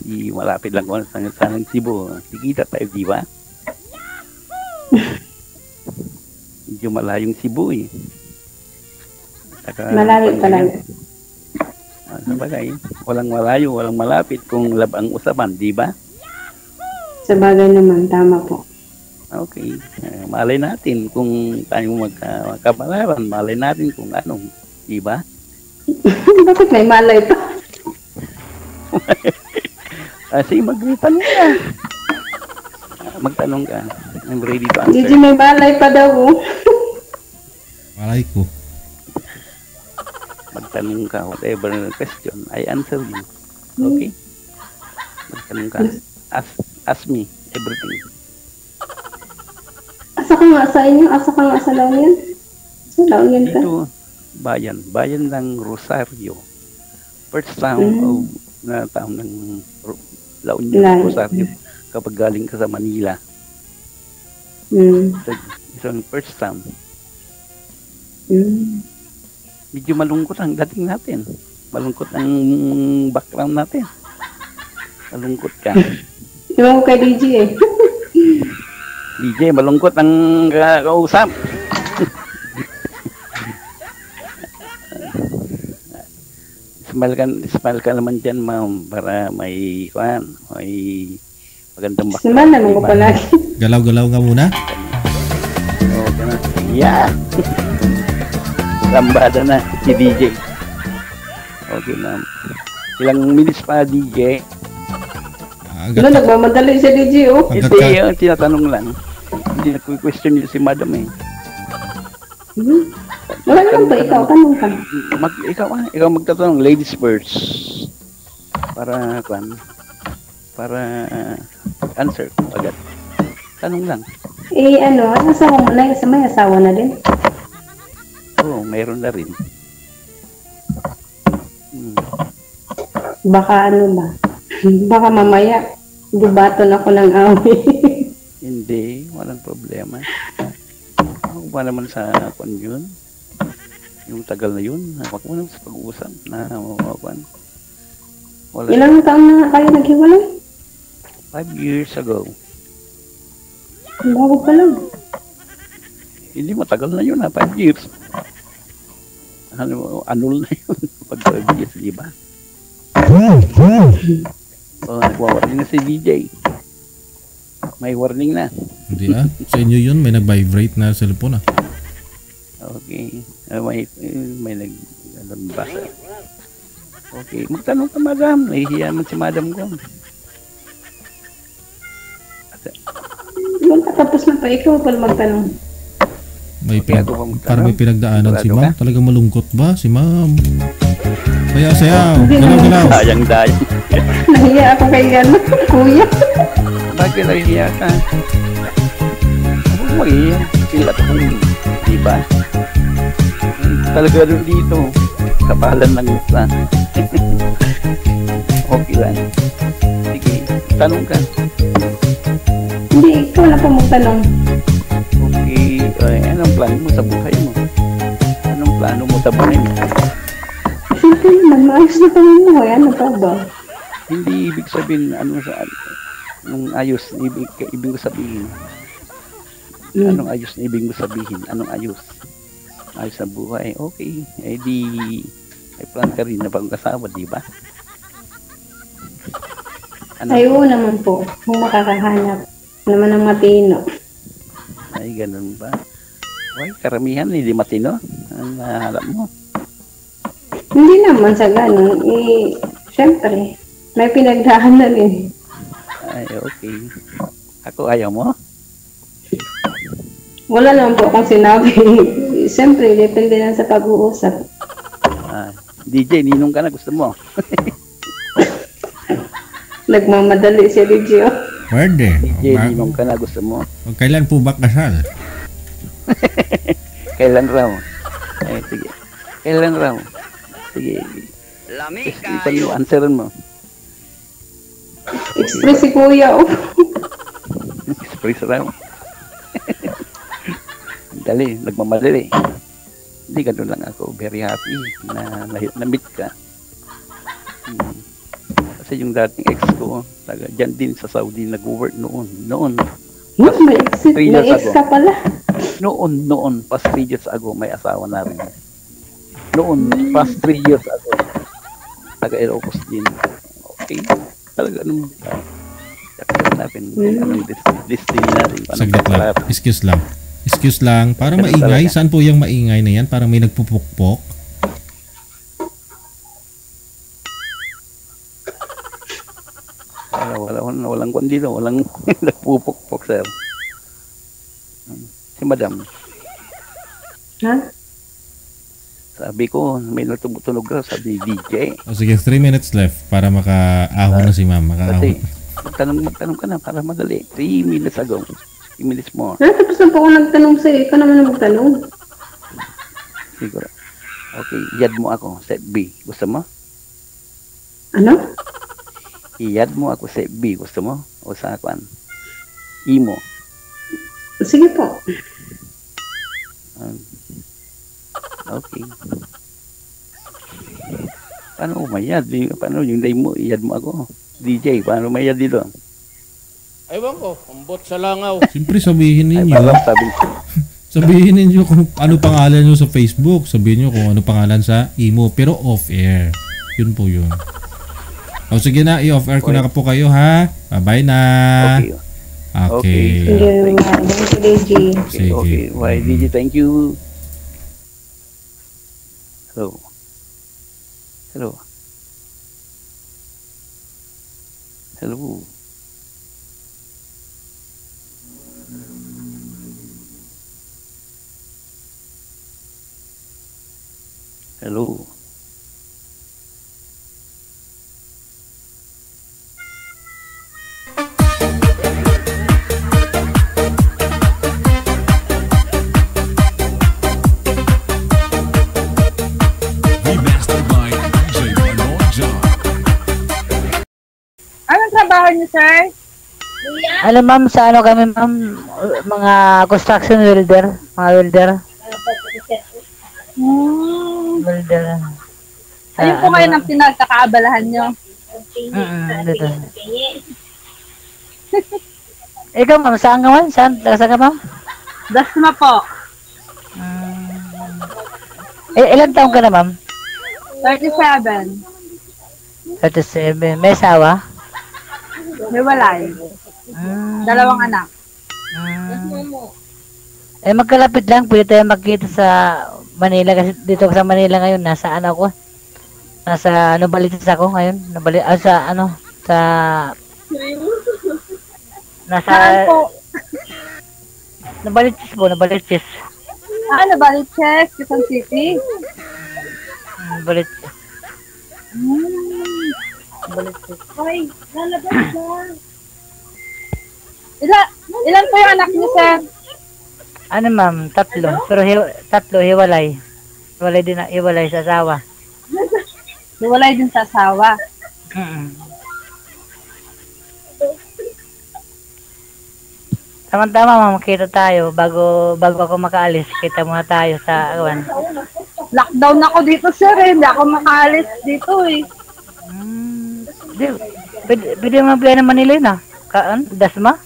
Di malapit lang ko sa sanang Cebu. Tikita tayo, di ba? [laughs] Medyo malayong Cebu eh. Saka, Malayo talaga. Ah, sa bagay, walang malayo, walang malapit kung labang usapan, di ba? Sa bagay naman, tama po. Okay. Eh, malay natin kung tayo magka, magkabalaran, malay natin kung anong, di ba? [laughs] Bakit may malay pa? [laughs] Ah, sige, magtanong ka. Ah, magtanong ka. I'm ready to answer. may malay pa daw. oh. Malay ko. Magtanong ka, whatever question, I answer you. Okay? Magtanong ka. Ask, ask me everything. Asa ka nga sa inyo? Asa ka nga sa La Union? Sa La Union ka? Dito, bayan. Bayan ng Rosario. First town Mm. of, na town ng La Union, La- Rosario. Kapag galing ka sa Manila. Hmm. Ito, ito ang first town. Hmm. Medyo malungkot ang dating natin. Malungkot ang background natin. Malungkot ka. [laughs] Iwan ko kay DJ eh. [laughs] DJ, malungkot ang ka- kausap. [laughs] smile ka, smile ka naman dyan, ma'am, para may, kwan, may magandang Siman naman ko palagi. Galaw-galaw nga muna. Oo, ganun. Yeah! Lambada na si DJ. Okay, ma'am. Ilang minutes pa, DJ? Ano, Agad, nagmamadali si DJ oh. agad Hindi, ka. yung tinatanong lang. Hindi na-question niyo si madam eh. Hmm. Wala naman ba ikaw? Tanong ka. Mag, ikaw ah, ikaw magtatanong, ladies first. Para, kwan, para uh, answer agad. Tanong lang. Eh ano, ang asawa mo na, sa may asawa na din. Oo, mayroon na rin. Hmm. Baka ano ba? [laughs] Baka mamaya, dubaton ako ng away. [laughs] Hindi, walang problema. Ako ba naman sa kwan yun? Yung tagal na yun, huwag mo naman sa pag-uusap na kwan. Wala, Ilang taon na kayo naghiwalay? five years ago. Bago pa lang. Hindi matagal na yun ha, five years. Ano, anul na yun pag years, di ba? Oh, nagwa-warning na si DJ. May warning na. Hindi ah. Sa inyo yun, may nag-vibrate na cellphone ah. Okay. Ah, may, eh, may nag, ano, basa. Okay. Magtanong ka, madam. Nahihiya man si madam ko. Yung tapos na pa ikaw pa magtanong. May Okay, pinag, parang may pinagdaanan si ma'am. Talagang malungkot ba si ma'am? Sayaw-sayaw. Galaw-galaw. Sayang dahil. [laughs] Nahiya ako kay gano, kuya. Bakit nahihiya ka? Huwag mo iiyak. Sila ko kung di ba? Talaga rin dito. Kapalan ng isa. [laughs] okay lang. Sige, tanong ka. Hindi, ikaw na pa magtanong. Ay, anong plano mo sa buhay mo? Anong plano mo sa buhay mo? Siyempre naman, maayos na kami mo. Ano pa ba? Hindi ibig sabihin ano sa anong ayos ibig, ibig ko sabihin. Hmm. Anong ayos na ibig mo sabihin? Anong ayos? Ayos na buhay. Okay. Eh di may plan ka rin na pag-asawa, di ba? Ano? Ay, oo naman po. Kung makakahanap naman ng matino. Ay, ganun ba? Why, karamihan hindi matino. Ang nahalap mo. Hindi naman sa ganun. Eh, syempre, may pinagdaanan eh. Ay, okay. Ako ayaw mo? Wala naman po akong sinabi. [laughs] Siyempre, depende lang sa pag-uusap. Ah, DJ, ninong ka na gusto mo. [laughs] Nagmamadali si Regio. Pwede. DJ, Ma- ninong ka na gusto mo. o, Kailan po ba kasal? [laughs] Kailan raw? Ay, sige. Kailan raw? Sige. Isipan mo, answeran mo. Express si Kuya. Oh. [laughs] Express raw. [laughs] Dali, nagmamadali. Hindi, ganun lang ako. Very happy na na- na-meet ka. Hmm. Kasi yung dating ex ko, taga, dyan din sa Saudi nag-work noon. Noon. Hmm, may ex, Three may years ex ago. ka pala. Noon, noon, past 3 years ago, may asawa na rin. Noon, past 3 years ago, taga Ilocos din. Okay. Talaga, uh, natin, kung anong des- destiny natin. Saglit lang. Excuse lang. Excuse lang. Para maingay. Saan po yung maingay na yan? Parang may nagpupukpok. Wala, wala, wala, walang kwan dito, walang [laughs] nagpupukpok, sir. Si madam, Ha? sabi ko, may natumutunog raw, sabi DJ. O sige, 3 minutes left para makaahon na si ma'am. Makaahon. Kasi, magtanong, magtanong ka na para madali. 3 minutes ago, minutes more. Ah, tapos na po ako nagtanong sa'yo. Ikaw naman ang magtanong. Siguro. Okay, iyad mo ako sa B. Gusto mo? Ano? Iyad mo ako sa B. Gusto mo? O sa kwan? Imo. Sige po. Um, okay. Paano umayad? Di- Paano yung day mo? Iyad mo ako. DJ, paano umayad dito? Ewan ko, ambot sa langaw. [laughs] Siyempre sabihin Ay, ninyo. parang sabi [laughs] Sabihin ninyo kung ano pangalan nyo sa Facebook. Sabihin nyo kung ano pangalan sa imo. Pero off-air. Yun po yun. O sige na, i-off-air ko na po kayo ha. Bye-bye na. Okay. Okay. Sige, thank you, DJ. Okay, Sige. okay. Why, DJ, thank you. Hello. Hello. Hello. Hello. Niyo, sir? Ano ma'am, sa ano kami ma'am, mga construction welder, mga welder, Hmm. welder. Ayun po ano, ngayon ang pinagkakaabalahan niyo. Mm, dito. [laughs] Ikaw ma'am, saan ka ma'am? Saan, saan ka ma'am? Dasma po. Eh, ilan taong ka na ma'am? 37. 37. May asawa? May walay. Mm, Dalawang anak. mm. Eh, magkalapit lang. Pwede tayo magkita sa Manila kasi dito sa Manila ngayon. Nasa ano ko? Nasa Novaliches ako ngayon. Novali ah, sa ano? Sa... Nasa... Saan po? [laughs] Novaliches. Ah, ano ba? Check, Quezon City. Mm, Novaliches. Hmm. Ay, lalabas na. Ilan, ilan po yung anak niyo, sir? Ano ma'am? Tatlo. Pero hi- tatlo, hiwalay. Hiwalay din, na- hiwalay sa asawa. Walay din sa asawa. Mm. Tama-tama ma'am, kita tayo. Bago bago ako makaalis, kita muna tayo sa awan. Lockdown ako dito, sir. Eh. Hindi ako makaalis dito, eh. Di, pwede, pwede mo apply ng Manila yun ah. Kaan? Dasma?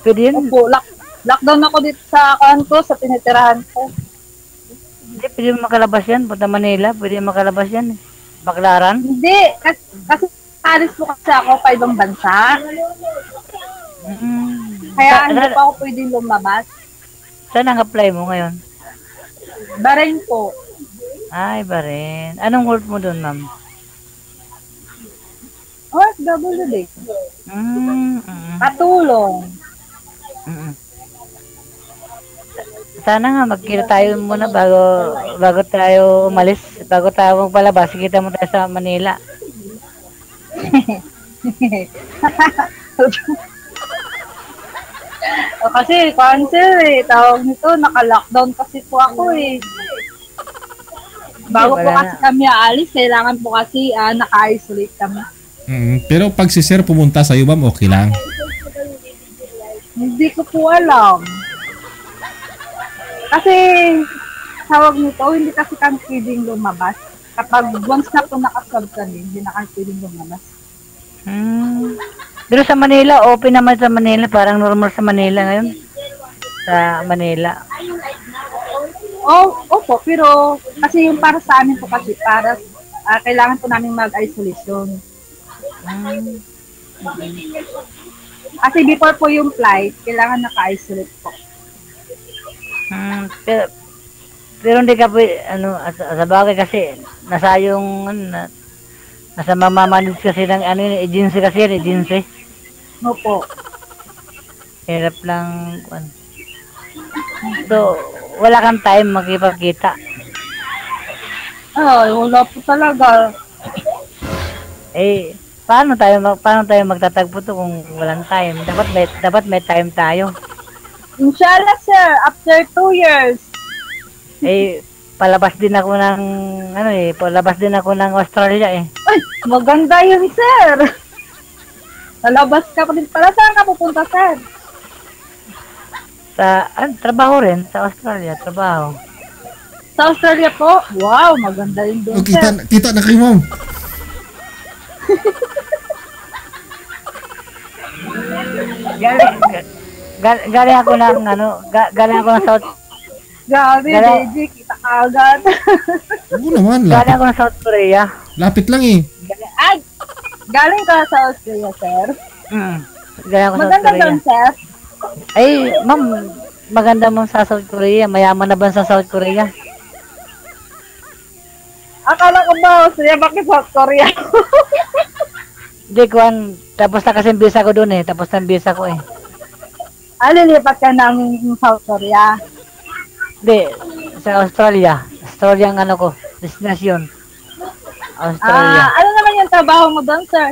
Pwede yun? Opo, lock, lockdown ako dito sa kan ko, sa tinitirahan ko. Hindi, pwede makalabas yan. Punta Manila, pwede makalabas yan. eh. Baklaran? Hindi, kasi, kasi alis po kasi ako pa ibang bansa. Mm. Kaya Sa- hindi pa ako pwedeng lumabas. Saan ang apply mo ngayon? Bahrain po. Ay, ba rin. Anong work mo doon, ma'am? OFW din. Mm, mm, Katulong. mm. Sana nga magkita tayo muna bago bago tayo umalis, bago tayo magpalabas, kita mo tayo sa Manila. [laughs] o kasi, cancel eh. Tawag nito, naka-lockdown kasi po ako eh. Bago po kasi kami aalis, kailangan po kasi ah, naka-isolate kami. Mm, pero pag si sir pumunta sa'yo, ma'am, okay lang. Hindi ko po alam. Kasi, tawag nito, hindi kasi kami pwedeng lumabas. Kapag once na po nakasab kami, hindi na kami pwedeng lumabas. Hmm. Pero sa Manila, open naman sa Manila, parang normal sa Manila ngayon. Sa Manila. Oh, opo, pero kasi yung para sa amin po kasi, para, ah, kailangan po namin mag-isolation. Hmm. Kasi before po yung flight, kailangan naka-isolate po. Hmm. Pero, pero hindi ka pwede, ano, sa, sa bagay kasi, nasa yung, ano, na, nasa mamamanage kasi ng, ano, yun, agency kasi yan, agency. Opo. Hirap lang, ano. So, wala kang time makipagkita. Ay, wala po talaga. Eh, paano tayo mag- paano tayo magtatagpo to kung walang time? Dapat may dapat may time tayo. Inshallah, sir. After two years. Eh, palabas din ako ng, ano eh, palabas din ako ng Australia eh. Ay, maganda yun, sir. Lalabas ka pa din pala. Saan ka pupunta, sir? Sa, ah, trabaho rin, sa Australia, trabaho. Sa Australia po? Wow, maganda yun Oh, doon, kita, sir. kita na kayo, ma'am. Galing, gal, galing ako ng, ano, ga, galing ako ng South, Grabe, Gala- Deji. Kita ka agad. Oo naman, galing lapit, ako ng South Korea. lapit lang eh. Ay, galing ka sa Australia, sir. Mm. Galing ako sa South Maganda Korea. doon, sir. Ay, ma'am, maganda mo sa South Korea. Mayaman na ba sa South Korea? Akala ko ba, Australia, bakit South Korea? [laughs] Hindi, kuhan, tapos na kasi visa ko doon eh. Tapos na visa ko eh. ah, lilipat ka ng South Korea. Hindi, sa Australia. Australia ang ano ko, destination. Australia. Ah, ano naman yung trabaho mo doon, sir?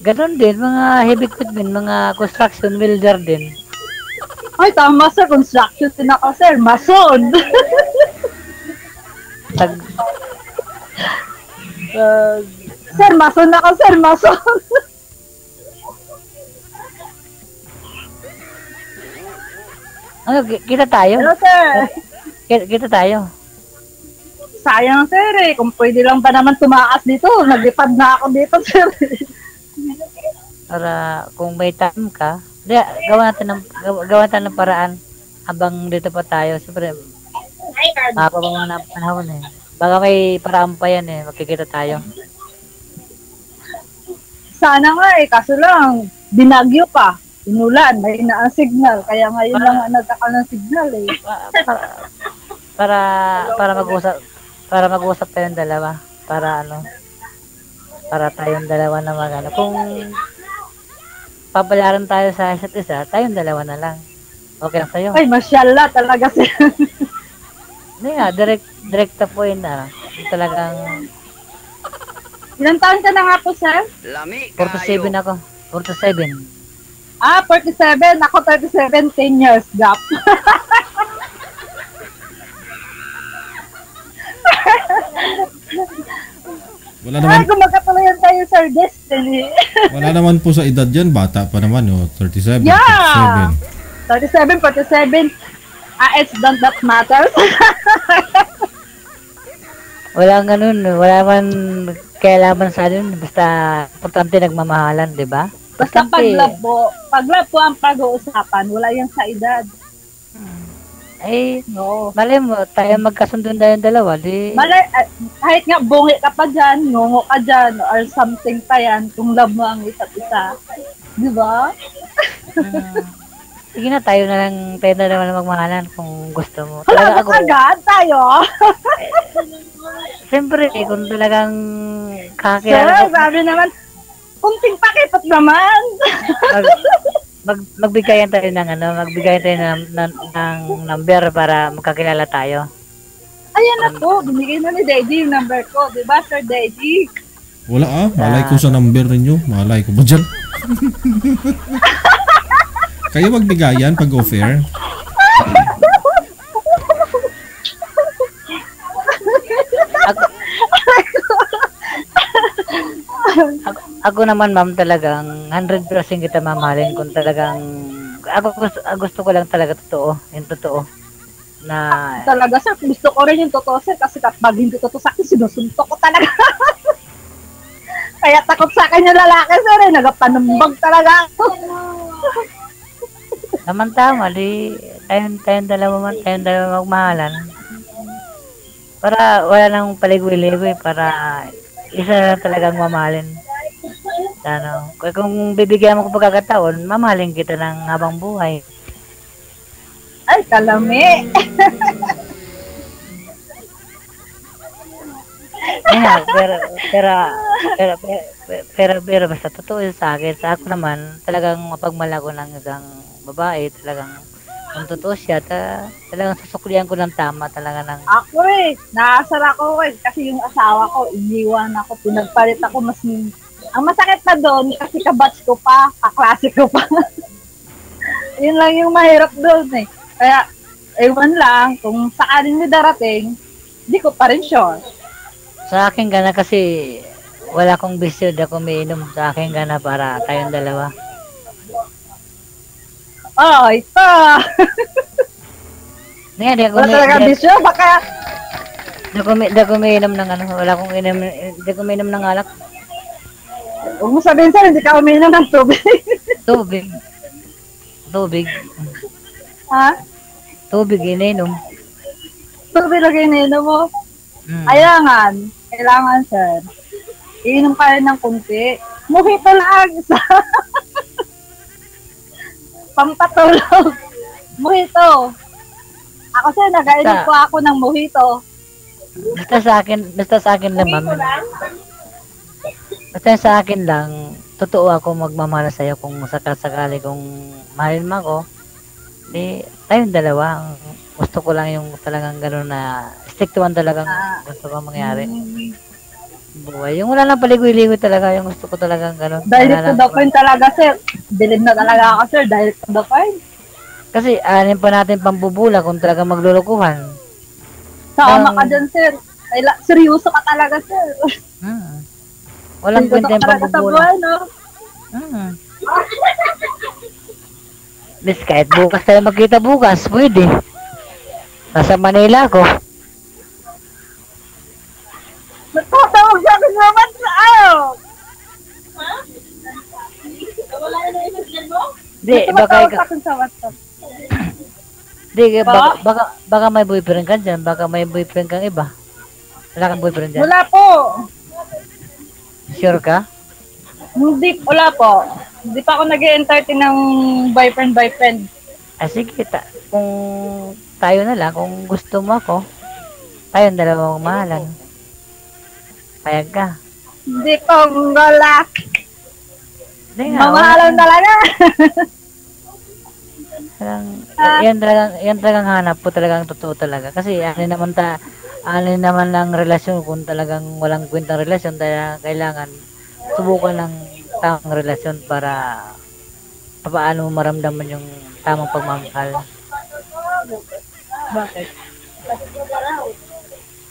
Ganon din, mga heavy equipment, mga construction welder din. Ay, tama, sir. Construction din ako, sir. Mason. Tag, uh, sir, mason ako, sir. Mason. [laughs] ano, ki- kita tayo? Hello, sir. Kita, kita tayo. Sayang, sir, eh. Kung pwede lang ba naman tumakas dito, naglipad na ako dito, sir. Para kung may time ka, di, gawa natin ng, gawa, gawa natin ng paraan habang dito pa tayo. Siyempre, mapabang na ang panahon eh. Baka may paraan pa yan eh, magkikita tayo. Sana nga eh, kaso lang, binagyo pa. Inulan, may na ang signal. Kaya ngayon lang nga nagkakal ng signal eh. [laughs] para para para mag-usap para mag-usap tayong dalawa para ano para tayong dalawa na mag ano kung pabayaran tayo sa isa't isa tayong dalawa na lang okay lang sa'yo Ay, mashallah talaga sir. [laughs] hindi nga direct direct to point na talagang Ilang taon ka na nga po, sir? 47 ako 47 Ah, 47. Ako 37, 10 years gap. [laughs] Wala Ay, naman, kung magkatulayan tayo, sir, destiny. [laughs] wala naman po sa edad yan. Bata pa naman, oh. 37, Yeah! 37. 37, 47. Ah, it's don't that matters. [laughs] wala ganun wala man kailangan sa ano basta importante nagmamahalan di ba Basta pag-love po ang pag-uusapan, wala yan sa edad. eh No. malay mo tayo magkasundo na yung dalawa di Malay, ah, kahit nga bungi ka pa dyan, ngungo ka dyan, or something pa yan, kung love mo ang isa't isa. Di ba? Mm. Sige na, tayo na lang, tayo na naman magmahalan kung gusto mo. Wala Talaga ba ako, agad tayo? [laughs] siyempre, eh, kung talagang Sir, kakakilala ko, sabi naman, kunting pakipot naman. mag, mag, magbigayan tayo ng ano, magbigayan tayo ng, ng, ng number para magkakilala tayo. Ayan na po, binigay na ni Daddy yung number ko. Di ba, Sir Daddy? Wala ah. Malay ko sa number ninyo. Malay ko ba dyan? [laughs] Kayo magbigayan pag offer. Ako, ako, ako naman ma'am talagang 100% kita mamahalin kung talagang ako gusto, ah, gusto ko lang talaga totoo, yung totoo na Talaga, sir, gusto ko rin yung totoo, sir, kasi kapag hindi totoo sa akin, sinusuntok ko talaga. [laughs] Kaya takot sa akin yung lalaki, sir, eh. Nagapanumbag talaga ako. Naman tama, di tayong, tayong dalawa man, tayong dalawa magmahalan. Para wala nang paligwi-ligoy, para isa na talagang mamahalin. Ano, kung bibigyan mo ko pagkakataon, mamahalin kita ng habang buhay. Ay, kalami. [laughs] Yeah, pero, pero, pero, pero, pero, pero, basta totoo sa akin. Sa ako naman, talagang mapagmala ko ng isang babae, talagang kung totoo siya, ta, talagang susuklian ko ng tama talaga ng Ako eh, naasar ako eh, kasi yung asawa ko, iniwan ako, pinagpalit ako, mas, ang masakit na doon, kasi kabatch ko pa, kaklase ko pa. [laughs] yun lang yung mahirap doon eh. Kaya, ewan lang, kung sakaling may darating, di ko pa rin sure. Sa akin gana kasi wala akong bisyo, di ako umiinom. Sa akin gana para tayong dalawa. Oh, ito. Hindi nga, di ako Wala talaga bisyo, baka di umi- di umiinom ng ano, wala akong inom, di ako umiinom ng alak. Huwag mo sabihin sir, hindi ka uminom ng tubig. [laughs] Tubig. Tubig. ha? Tubig, ininom. Tubig lang ininom mo. Mm. Kailangan, kailangan sir. Iinom ka rin ng kunti. Mojito lang, isa. [laughs] Pampatulog. Mojito. Ako sir, nagainom po ako ng mojito. Basta sa akin, basta sa akin lang, ma'am. Basta sa akin lang, totoo ako magmamahal sa iyo kung sakasakali kung mahalin mo ako. Di, tayong dalawa. Gusto ko lang yung talagang gano'n na stick to one talagang gusto ko mangyari. Buhay. Yung wala lang paligoy-ligoy talaga, yung gusto ko talagang gano'n. Dahil Wala to the point talaga sir. Dilim na talaga ako sir, dahil to the point. Kasi anin pa natin pambubula kung talaga maglulukuhan. Sama Ng- ka dyan sir. Kaila, seryoso ka talaga sir. Hmm. Walang kwenta yung talaga pambubula. buhay, no? Hmm. Bis kahit bukas tayo magkita bukas, pwede. Nasa Manila ako. Nagtatawag sa akin naman sa ano? Di, baka ikaw, sa WhatsApp. [clears throat] di, Ba? baka, baka, baka may boyfriend ka dyan, baka may boyfriend kang iba. Wala kang boyfriend dyan? Wala po. Sure ka? Hindi, wala po. Hindi pa ako nag entertain ng boyfriend-boyfriend. Ah, sige, ta- kung tayo na lang, kung gusto mo ako, tayong dalawang mahalan. Payag ka. Hindi po, wala. Hindi nga, Mamahalan talaga. [laughs] Parang, yan talagang, yan talagang hanap po talagang totoo talaga. Kasi ano naman ta, ano naman ng relasyon kung talagang walang kwentang relasyon, kaya kailangan subukan ng tamang relasyon para paano mo maramdaman yung tamang pagmamahal. Bakit?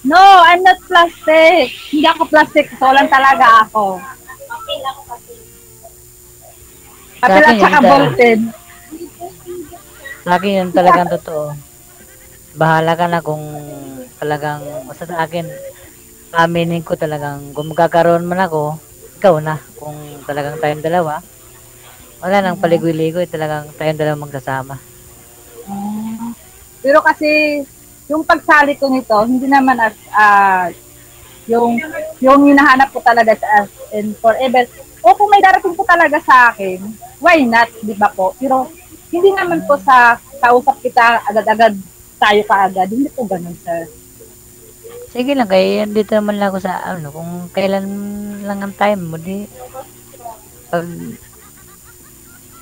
No, I'm not plastic. Hindi ako plastic. So lang talaga ako. Sa Kapila akin, tsaka yun ta- bolted. Sa akin yun talagang totoo. Bahala ka na kung talagang, basta sa akin, aminin ko talagang, kung magkakaroon man ako, ikaw na. Kung talagang tayong dalawa, wala nang paligoy-ligoy, talagang tayong dalawa magsasama. Pero kasi, yung pagsali ko nito, hindi naman as, ah, yung, yung hinahanap ko talaga sa as in forever. O kung may darating po talaga sa akin, why not, di ba po? Pero, hindi naman po sa kausap kita agad-agad tayo kaagad. Hindi po ganun, sir. Sige lang, kaya dito naman lang ako sa, ano, kung kailan lang ang time mo, di, pag,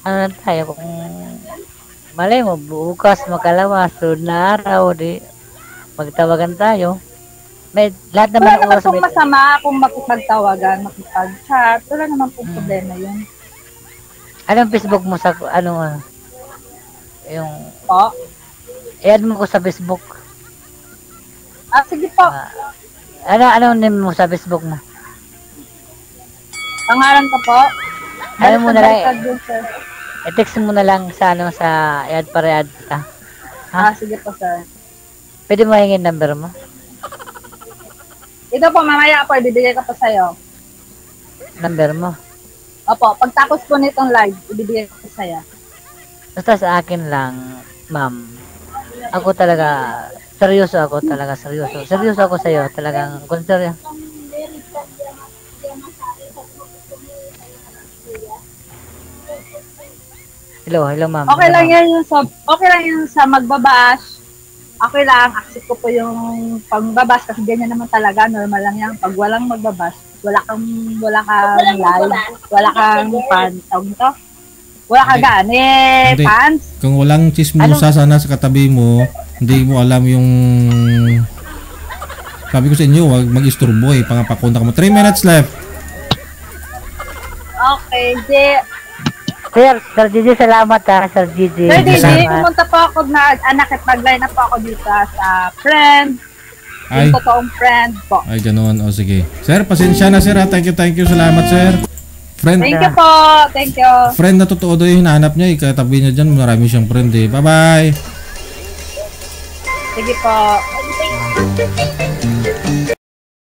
ano lang tayo, kung, malay mo, bukas, makalawa, sunod na araw, di, magtawagan tayo. May, lahat naman Wala ng oras, masama kung makipagtawagan, makipag-chat. Wala naman pong problema yun. anong Facebook mo sa, ano, ano, yung, Po? i-add mo ko sa Facebook. Ah, sige po. Ano, ano name mo sa Facebook mo? Pangalan ko po. Ano mo na lang, i-text mo na lang sa, ano, sa, i-add para i-add ka. Ah, sige po, sir. Pwede mo hingin number mo? Ito po, mamaya po, ibibigay ko po sa'yo. Number mo. Opo, pagtapos po nitong live, ibibigay ko po sa'yo. Basta sa akin lang, ma'am. Ako talaga, seryoso ako talaga, seryoso. Seryoso ako sa'yo, talagang, kung seryo. Hello, hello ma'am. Okay lang yan yung sa, okay lang yung sa magbabash. Okay lang, accept ko po yung pagbabash kasi ganyan naman talaga, normal lang yan. Pag walang magbabash, wala kang, wala kang live, wala kang fan, tawag nito? Wala gani, Hindi. fans. Kung walang chismosa sana sa katabi mo, hindi mo alam yung... Sabi ko sa inyo, wag mag-isturbo eh. Pangapakontak mo. 3 minutes left. Okay, di, Sir, Sir Gigi, salamat ha, Sir Gigi. Sir Salamat. pumunta po ako na anak at mag-line up po ako dito sa friend. Ay, Yung totoong friend po. ay ganoon. O sige. Sir, pasensya na sir ha. Thank you, thank you. Salamat sir. Friend, Thank you po. Thank you. friend na totoo daw yung hinahanap niya. Eh. Katabi niya dyan, marami siyang friend eh. Bye-bye. Sige po.